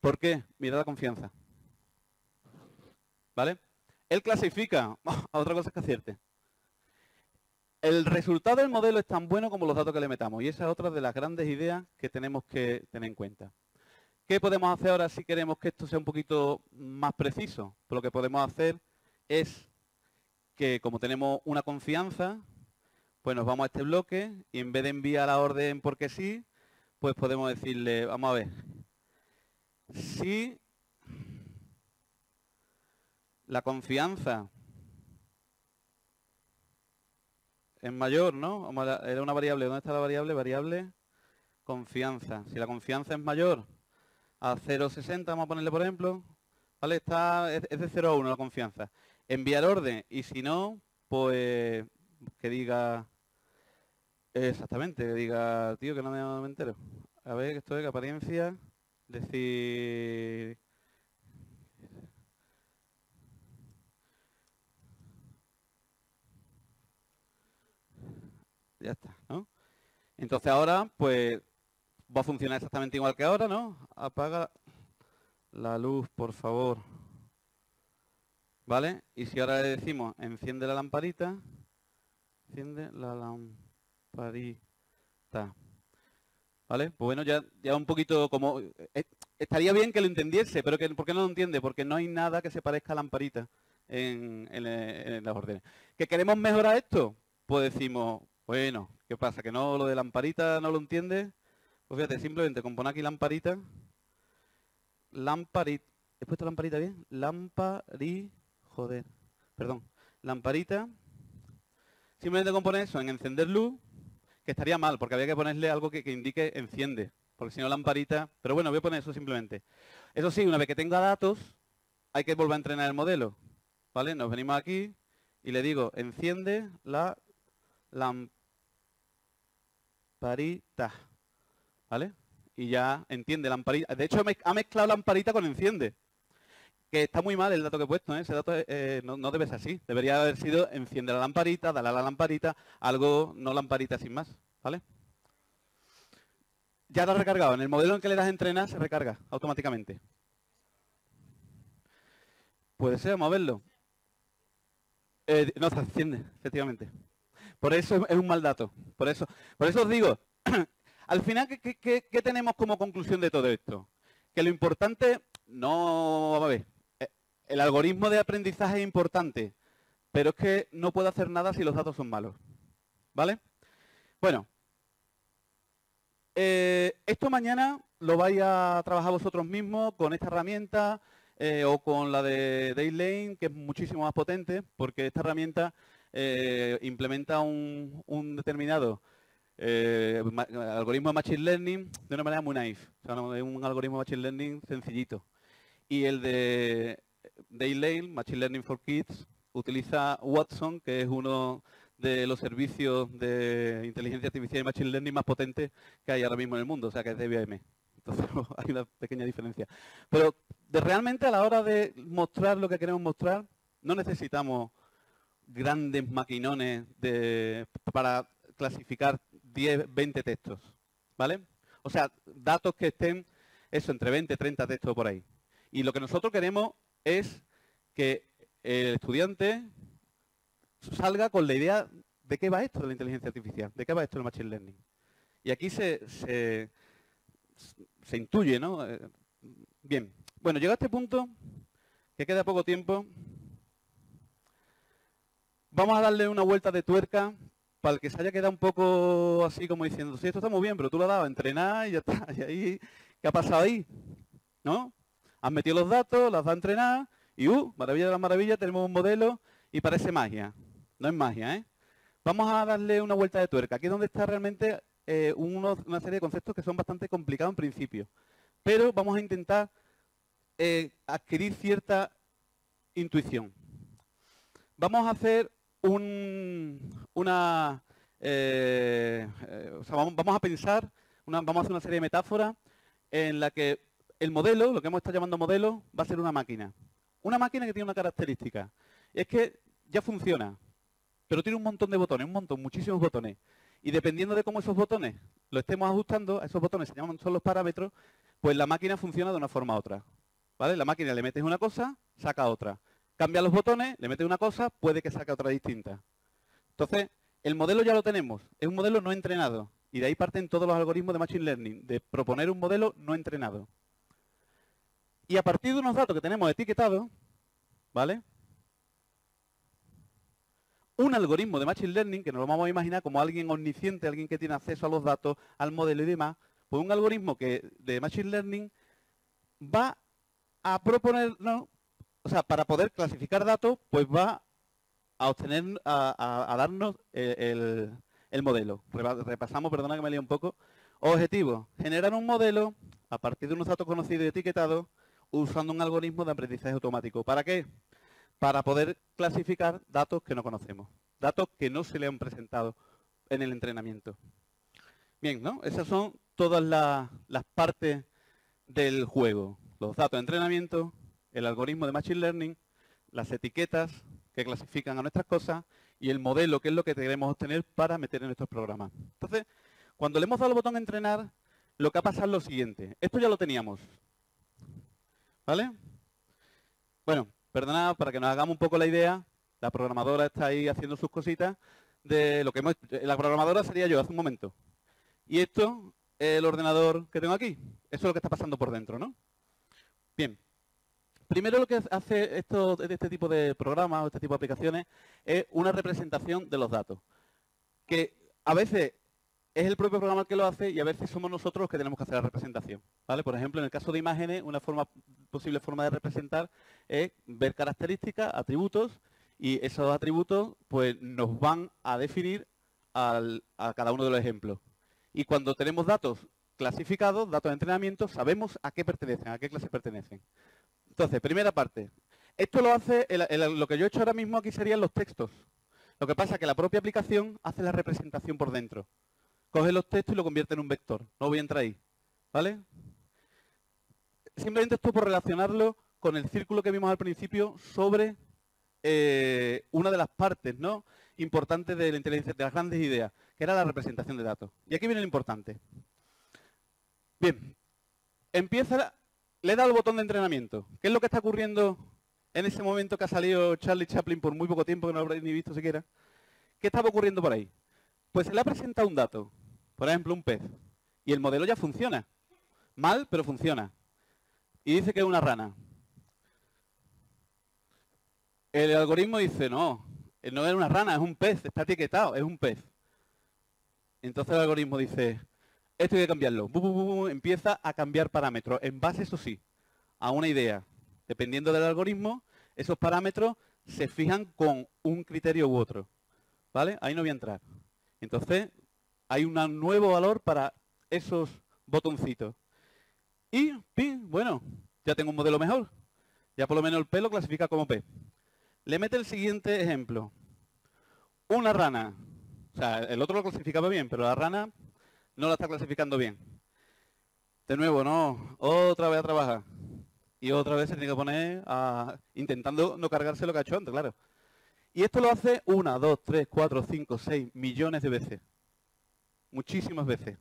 ¿Por qué? Mira la confianza. ¿Vale? Él clasifica otra cosa que acierte. El resultado del modelo es tan bueno como los datos que le metamos. Y esa es otra de las grandes ideas que tenemos que tener en cuenta. ¿Qué podemos hacer ahora si queremos que esto sea un poquito más preciso? Pues lo que podemos hacer es que como tenemos una confianza, pues nos vamos a este bloque y en vez de enviar la orden porque sí, pues podemos decirle, vamos a ver, si la confianza es mayor, ¿no? Era una variable, ¿dónde está la variable? Variable confianza. Si la confianza es mayor a 0,60, vamos a ponerle por ejemplo, ¿vale? Está, es de 0 a 1 la confianza enviar orden y si no, pues que diga exactamente, que diga, tío, que no me, entero. A ver, esto es apariencia, decir... Ya está, ¿no? Entonces ahora, pues, va a funcionar exactamente igual que ahora, ¿no? Apaga la luz, por favor. ¿Vale? Y si ahora le decimos enciende la lamparita, enciende la lamparita. ¿Vale? Pues bueno, ya, ya un poquito como... Eh, estaría bien que lo entendiese, pero que, ¿por qué no lo entiende? Porque no hay nada que se parezca a lamparita en, en las órdenes. ¿Que queremos mejorar esto? Pues decimos, bueno, ¿qué pasa? ¿Que no lo de lamparita no lo entiende? Pues fíjate, simplemente con poner aquí lamparita, lamparita, ¿he puesto lamparita bien? Lamparita joder, perdón, lamparita, simplemente con poner eso en encender luz, que estaría mal, porque había que ponerle algo que, indique enciende, porque si no lamparita, pero bueno, voy a poner eso simplemente. Eso sí, una vez que tenga datos, hay que volver a entrenar el modelo, ¿vale? Nos venimos aquí y le digo, enciende la lamparita, ¿vale? Y ya entiende lamparita. De hecho, ha mezclado lamparita con enciende que está muy mal el dato que he puesto, ¿eh? ese dato eh, no, debe ser así. Debería haber sido enciende la lamparita, dale a la lamparita, algo no lamparita sin más, ¿vale? Ya lo ha recargado. En el modelo en que le das a entrenar se recarga automáticamente. Puede ser, vamos a verlo. Eh, no, se enciende, efectivamente. Por eso es un mal dato. Por eso, por eso os digo, al final, ¿qué, tenemos como conclusión de todo esto? Que lo importante, no, vamos a ver, el algoritmo de aprendizaje es importante, pero es que no puedo hacer nada si los datos son malos. ¿Vale? Bueno, eh, esto mañana lo vais a trabajar vosotros mismos con esta herramienta eh, o con la de Daylane, que es muchísimo más potente, porque esta herramienta eh, implementa un, determinado algoritmo de Machine Learning de una manera muy naif. O sea, un algoritmo de Machine Learning sencillito. Y el de Daylane, Machine Learning for Kids, utiliza Watson, que es uno de los servicios de inteligencia artificial y machine learning más potentes que hay ahora mismo en el mundo, o sea que es de IBM. Entonces hay una pequeña diferencia. Pero realmente a la hora de mostrar lo que queremos mostrar, no necesitamos grandes maquinones para clasificar 10, 20 textos. ¿Vale? O sea, datos que estén, eso, entre 20, 30 textos por ahí. Y lo que nosotros queremos es que el estudiante salga con la idea de qué va esto de la inteligencia artificial, de qué va esto del machine learning. Y aquí se, se, intuye, ¿no? Eh, bien, bueno, llega a este punto, que queda poco tiempo, vamos a darle una vuelta de tuerca para el que se haya quedado un poco así como diciendo, sí, esto está muy bien, pero tú lo has dado entrenar y ya está. Y ahí, ¿qué ha pasado ahí? ¿No? Has metido los datos, las has a entrenar y, uh, maravilla de la maravilla, tenemos un modelo y parece magia. No es magia, ¿eh? Vamos a darle una vuelta de tuerca. Aquí es donde está realmente eh, una serie de conceptos que son bastante complicados en principio. Pero vamos a intentar eh, adquirir cierta intuición. Vamos a hacer una... Eh, vamos, a pensar, vamos a hacer una serie de metáforas en la que el modelo, lo que hemos estado llamando modelo, va a ser una máquina. Una máquina que tiene una característica. Es que ya funciona, pero tiene un montón de botones, un montón, muchísimos botones. Y dependiendo de cómo esos botones lo estemos ajustando, a esos botones se llaman son los parámetros, pues la máquina funciona de una forma u otra. ¿Vale? La máquina le metes una cosa, saca otra. Cambia los botones, le metes una cosa, puede que saque otra distinta. Entonces, el modelo ya lo tenemos. Es un modelo no entrenado. Y de ahí parten todos los algoritmos de Machine Learning, de proponer un modelo no entrenado. Y a partir de unos datos que tenemos etiquetados, ¿vale? Un algoritmo de Machine Learning, que nos lo vamos a imaginar como alguien omnisciente, alguien que tiene acceso a los datos, al modelo y demás, pues un algoritmo que de Machine Learning va a proponernos, o sea, para poder clasificar datos, pues va a obtener, a, darnos el, el, modelo. Repasamos, perdona que me lío un poco. Objetivo, generar un modelo a partir de unos datos conocidos y etiquetados usando un algoritmo de aprendizaje automático. ¿Para qué? Para poder clasificar datos que no conocemos, datos que no se le han presentado en el entrenamiento. Bien, ¿no? Esas son todas las, partes del juego. Los datos de entrenamiento, el algoritmo de Machine Learning, las etiquetas que clasifican a nuestras cosas y el modelo, que es lo que queremos obtener para meter en nuestros programas. Entonces, cuando le hemos dado el botón entrenar, lo que ha pasado es lo siguiente. Esto ya lo teníamos. ¿Vale? Bueno, perdonad, para que nos hagamos un poco la idea, la programadora está ahí haciendo sus cositas de lo que hemos... La programadora sería yo hace un momento. Y esto es el ordenador que tengo aquí. Eso es lo que está pasando por dentro, ¿no? Bien. Primero lo que hace esto, este tipo de programas o este tipo de aplicaciones es una representación de los datos. Que a veces es el propio programa el que lo hace y a veces somos nosotros los que tenemos que hacer la representación. ¿vale? Por ejemplo, en el caso de imágenes, una posible forma de representar es ver características, atributos, y esos atributos pues, nos van a definir a cada uno de los ejemplos. Y cuando tenemos datos clasificados, datos de entrenamiento, sabemos a qué pertenecen, a qué clase pertenecen. Entonces, primera parte. Esto lo hace, lo que yo he hecho ahora mismo aquí serían los textos. Lo que pasa es que la propia aplicación hace la representación por dentro coge los textos y lo convierte en un vector. No voy a entrar ahí. ¿Vale? Simplemente esto por relacionarlo con el círculo que vimos al principio sobre eh, una de las partes ¿no? importantes de la inteligencia, de las grandes ideas, que era la representación de datos. Y aquí viene lo importante. Bien, empieza, le da el botón de entrenamiento. ¿Qué es lo que está ocurriendo en ese momento que ha salido Charlie Chaplin por muy poco tiempo, que no lo habréis ni visto siquiera? ¿Qué estaba ocurriendo por ahí? Pues se le ha presentado un dato, por ejemplo un pez, y el modelo ya funciona. Mal, pero funciona. Y dice que es una rana. El algoritmo dice, no, no es una rana, es un pez, está etiquetado, es un pez. Entonces el algoritmo dice, esto hay que cambiarlo. empieza a cambiar parámetros, en base, eso sí, a una idea. Dependiendo del algoritmo, esos parámetros se fijan con un criterio u otro. ¿Vale? Ahí no voy a entrar. Entonces, hay un nuevo valor para esos botoncitos. Y, bueno, ya tengo un modelo mejor. Ya por lo menos el P lo clasifica como P. Le mete el siguiente ejemplo. Una rana. O sea, el otro lo clasificaba bien, pero la rana no la está clasificando bien. De nuevo, no. Otra vez a trabajar. Y otra vez se tiene que poner a, intentando no cargarse lo que ha hecho antes, claro. Y esto lo hace una, dos, tres, cuatro, cinco, seis millones de veces. Muchísimas veces.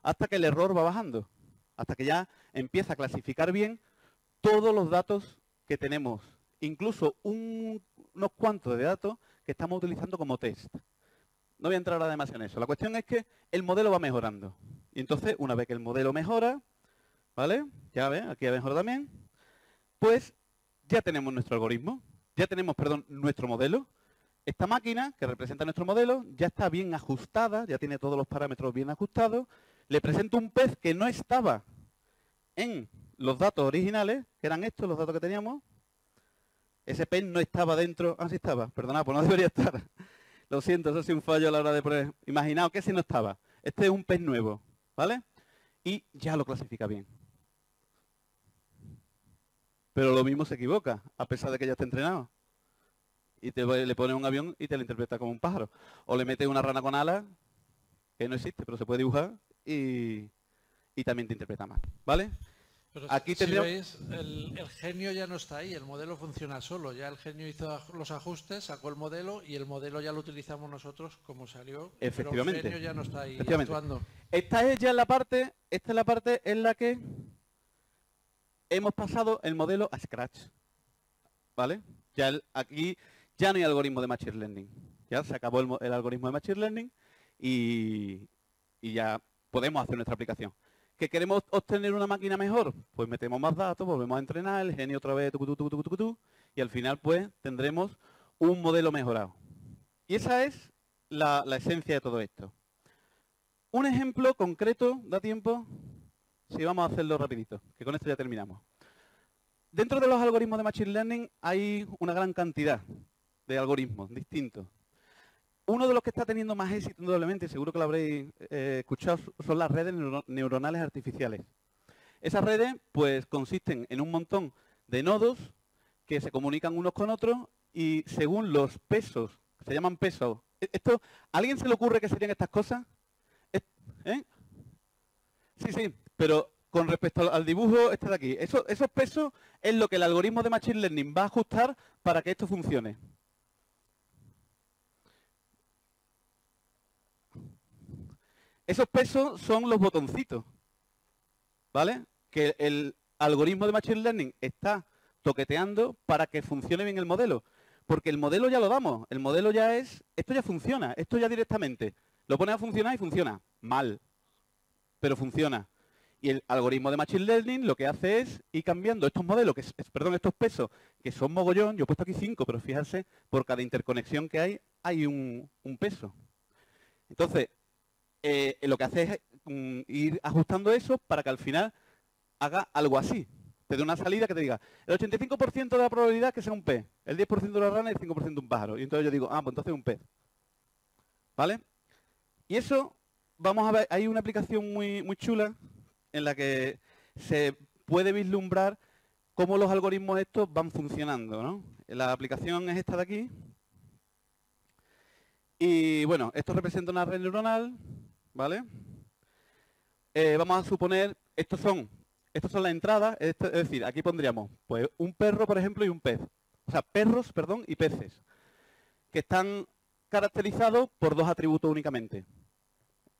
Hasta que el error va bajando. Hasta que ya empieza a clasificar bien todos los datos que tenemos. Incluso unos cuantos de datos que estamos utilizando como test. No voy a entrar demasiado en eso. La cuestión es que el modelo va mejorando. Y entonces, una vez que el modelo mejora, ¿vale? Ya ve, aquí ha mejorado también, pues ya tenemos nuestro algoritmo ya tenemos, perdón, nuestro modelo. Esta máquina, que representa nuestro modelo, ya está bien ajustada, ya tiene todos los parámetros bien ajustados. Le presento un pez que no estaba en los datos originales, que eran estos los datos que teníamos. Ese pez no estaba dentro, ah, sí estaba, perdonad, pues no debería estar. Lo siento, eso ha un fallo a la hora de poner. Imaginaos que si no estaba. Este es un pez nuevo, ¿vale? Y ya lo clasifica bien. Pero lo mismo se equivoca, a pesar de que ya está entrenado. Y te, le pone un avión y te lo interpreta como un pájaro. O le mete una rana con alas, que no existe, pero se puede dibujar, y, también te interpreta mal. ¿Vale? Aquí si veis, el, genio ya no está ahí, el modelo funciona solo. Ya el genio hizo los ajustes, sacó el modelo y el modelo ya lo utilizamos nosotros como salió. Efectivamente. Pero el genio ya no está ahí actuando. Esta es ya la parte, esta es la parte en la que hemos pasado el modelo a Scratch. ¿Vale? Ya aquí ya no hay algoritmo de Machine Learning. Ya se acabó el, algoritmo de Machine Learning y, ya podemos hacer nuestra aplicación. ¿Que queremos obtener una máquina mejor? Pues metemos más datos, volvemos a entrenar, el genio otra vez, y al final pues tendremos un modelo mejorado. Y esa es la, la esencia de todo esto. Un ejemplo concreto, ¿da tiempo? Sí, vamos a hacerlo rapidito, que con esto ya terminamos. Dentro de los algoritmos de Machine Learning hay una gran cantidad de algoritmos distintos. Uno de los que está teniendo más éxito, indudablemente, seguro que lo habréis eh, escuchado, son las redes neuronales artificiales. Esas redes, pues, consisten en un montón de nodos que se comunican unos con otros y según los pesos, se llaman pesos. E-, esto, ¿A alguien se le ocurre que serían estas cosas? ¿Eh? Sí, sí, pero con respecto al dibujo, este de aquí, esos pesos es lo que el algoritmo de Machine Learning va a ajustar para que esto funcione. Esos pesos son los botoncitos, ¿vale? Que el algoritmo de Machine Learning está toqueteando para que funcione bien el modelo. Porque el modelo ya lo damos, el modelo ya es, esto ya funciona, esto ya directamente. Lo pone a funcionar y funciona. Mal, pero funciona. Y el algoritmo de Machine Learning lo que hace es ir cambiando estos modelos, que perdón, estos pesos, que son mogollón, yo he puesto aquí cinco, pero fíjense, por cada interconexión que hay, hay un, peso. Entonces, eh, lo que hace es mm, ir ajustando eso para que al final haga algo así. Te dé una salida que te diga, el 85% de la probabilidad que sea un pez, el 10% de la rana y el 5% de un pájaro. Y entonces yo digo, ah, pues entonces un pez. ¿Vale? Y eso, vamos a ver, hay una aplicación muy, muy chula en la que se puede vislumbrar cómo los algoritmos estos van funcionando. La aplicación es esta de aquí. Y bueno, esto representa una red neuronal, ¿vale? Eh, vamos a suponer, estos son, estas son las entradas, es decir, aquí pondríamos pues, un perro, por ejemplo, y un pez. O sea, perros, perdón, y peces, que están caracterizados por dos atributos únicamente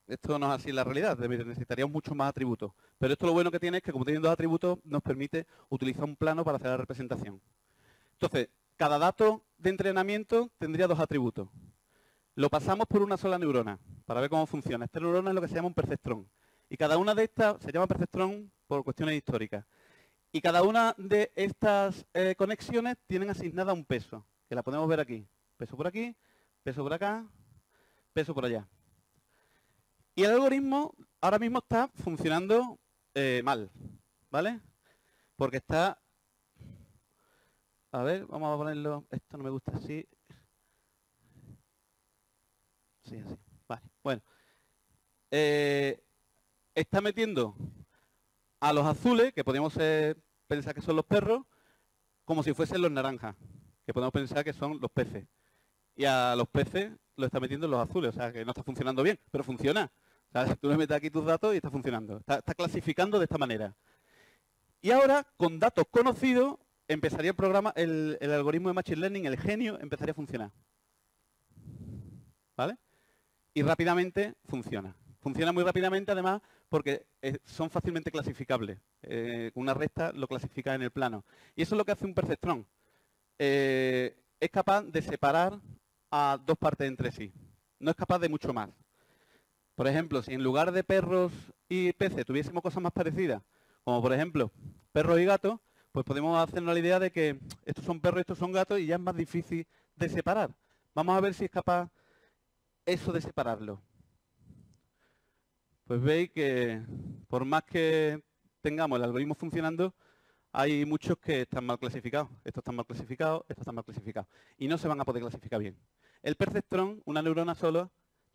esto no es así la realidad, necesitaríamos muchos más atributos. Pero esto lo bueno que tiene es que como tienen dos atributos nos permite utilizar un plano para hacer la representación. Entonces, cada dato de entrenamiento tendría dos atributos. Lo pasamos por una sola neurona para ver cómo funciona. Esta neurona es lo que se llama un perceptrón. Y cada una de estas se llama perceptrón por cuestiones históricas. Y cada una de estas eh, conexiones tienen asignada un peso, que la podemos ver aquí. Peso por aquí, peso por acá, peso por allá. Y el algoritmo ahora mismo está funcionando eh, mal, ¿vale? Porque está... A ver, vamos a ponerlo... Esto no me gusta así. Sí, así. Vale, bueno. Eh, está metiendo a los azules, que podemos pensar que son los perros, como si fuesen los naranjas, que podemos pensar que son los peces. Y a los peces lo está metiendo en los azules, o sea, que no está funcionando bien, pero funciona. Tú le metes aquí tus datos y está funcionando. Está, clasificando de esta manera. Y ahora, con datos conocidos, empezaría el programa, el, el algoritmo de Machine Learning, el genio, empezaría a funcionar. ¿Vale? Y rápidamente funciona. Funciona muy rápidamente, además, porque eh, son fácilmente clasificables. Eh, una recta lo clasifica en el plano. Y eso es lo que hace un perceptrón. Eh, es capaz de separar a dos partes entre sí. No es capaz de mucho más. Por ejemplo, si en lugar de perros y peces tuviésemos cosas más parecidas, como por ejemplo perros y gatos, pues podemos hacernos la idea de que estos son perros y estos son gatos y ya es más difícil de separar. Vamos a ver si es capaz eso de separarlo pues veis que por más que tengamos el algoritmo funcionando, hay muchos que están mal clasificados. Estos están mal clasificados, estos están mal clasificados. Y no se van a poder clasificar bien. El perceptrón, una neurona sola,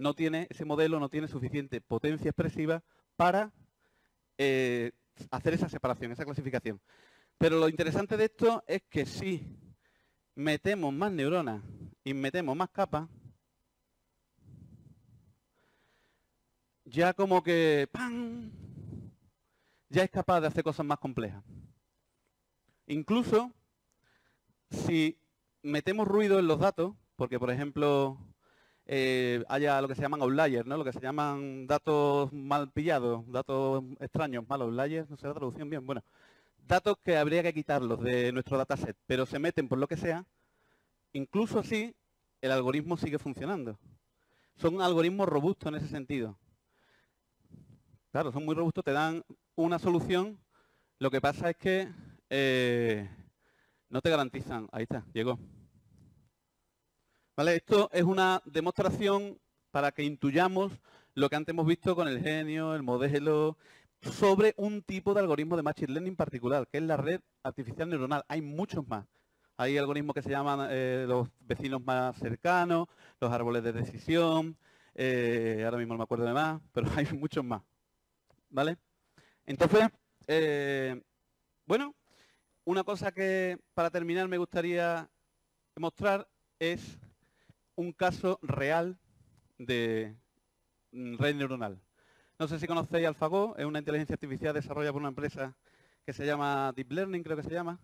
no tiene, ese modelo no tiene suficiente potencia expresiva para eh, hacer esa separación, esa clasificación. Pero lo interesante de esto es que si metemos más neuronas y metemos más capas, ya como que ¡pam! ya es capaz de hacer cosas más complejas. Incluso si metemos ruido en los datos, porque por ejemplo eh, haya lo que se llaman outliers, ¿no? lo que se llaman datos mal pillados, datos extraños, malos outliers, no sé la traducción bien, bueno, datos que habría que quitarlos de nuestro dataset, pero se meten por lo que sea, incluso así el algoritmo sigue funcionando. Son algoritmos robustos en ese sentido. Claro, son muy robustos, te dan una solución. Lo que pasa es que eh, no te garantizan. Ahí está, llegó. Esto es una demostración para que intuyamos lo que antes hemos visto con el genio, el modelo, sobre un tipo de algoritmo de Machine Learning particular, que es la red artificial neuronal. Hay muchos más. Hay algoritmos que se llaman eh, los vecinos más cercanos, los árboles de decisión, eh, ahora mismo no me acuerdo de más, pero hay muchos más. ¿vale? Entonces, eh, bueno, una cosa que para terminar me gustaría mostrar es un caso real de red neuronal. No sé si conocéis AlphaGo, es una inteligencia artificial desarrollada por una empresa que se llama Deep Learning, creo que se llama,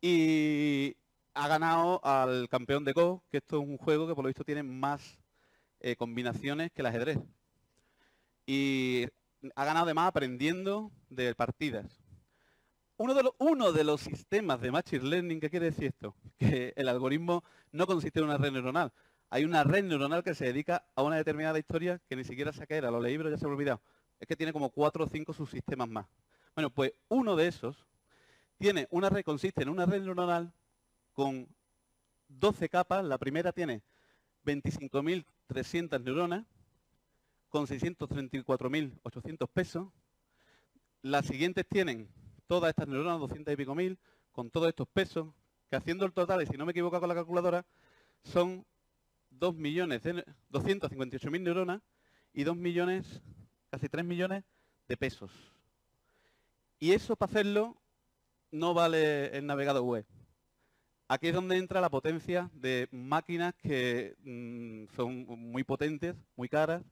y ha ganado al campeón de Go, que esto es un juego que por lo visto tiene más eh, combinaciones que el ajedrez. Y ha ganado además aprendiendo de partidas. Uno de, los, sistemas de Machine Learning, ¿qué quiere decir esto? Que el algoritmo no consiste en una red neuronal. Hay una red neuronal que se dedica a una determinada historia que ni siquiera sé qué era, lo leí pero ya se me ha olvidado. Es que tiene como cuatro o cinco subsistemas más. Bueno, pues uno de esos tiene una red, consiste en una red neuronal con 12 capas. La primera tiene 25.300 neuronas con 634.800 pesos. Las siguientes tienen todas estas neuronas, 200 y pico mil, con todos estos pesos, que haciendo el total, y si no me equivoco con la calculadora, son 2 millones 258.000 neuronas y 2 millones, casi 3 millones de pesos. Y eso para hacerlo no vale el navegador web. Aquí es donde entra la potencia de máquinas que mm, son muy potentes, muy caras,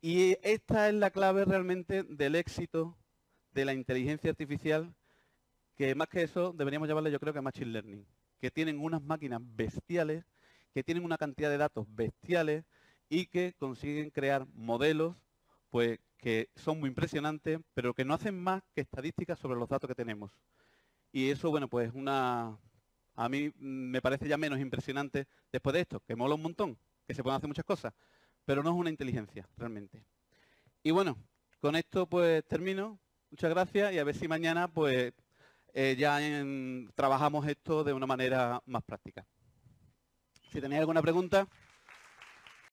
y esta es la clave realmente del éxito de la inteligencia artificial, que más que eso deberíamos llamarle yo creo que Machine Learning, que tienen unas máquinas bestiales, que tienen una cantidad de datos bestiales y que consiguen crear modelos pues que son muy impresionantes, pero que no hacen más que estadísticas sobre los datos que tenemos. Y eso, bueno, pues una a mí me parece ya menos impresionante después de esto, que mola un montón, que se pueden hacer muchas cosas, pero no es una inteligencia realmente. Y bueno, con esto pues termino. Muchas gracias y a ver si mañana pues eh, ya trabajamos esto de una manera más práctica. Si tenéis alguna pregunta.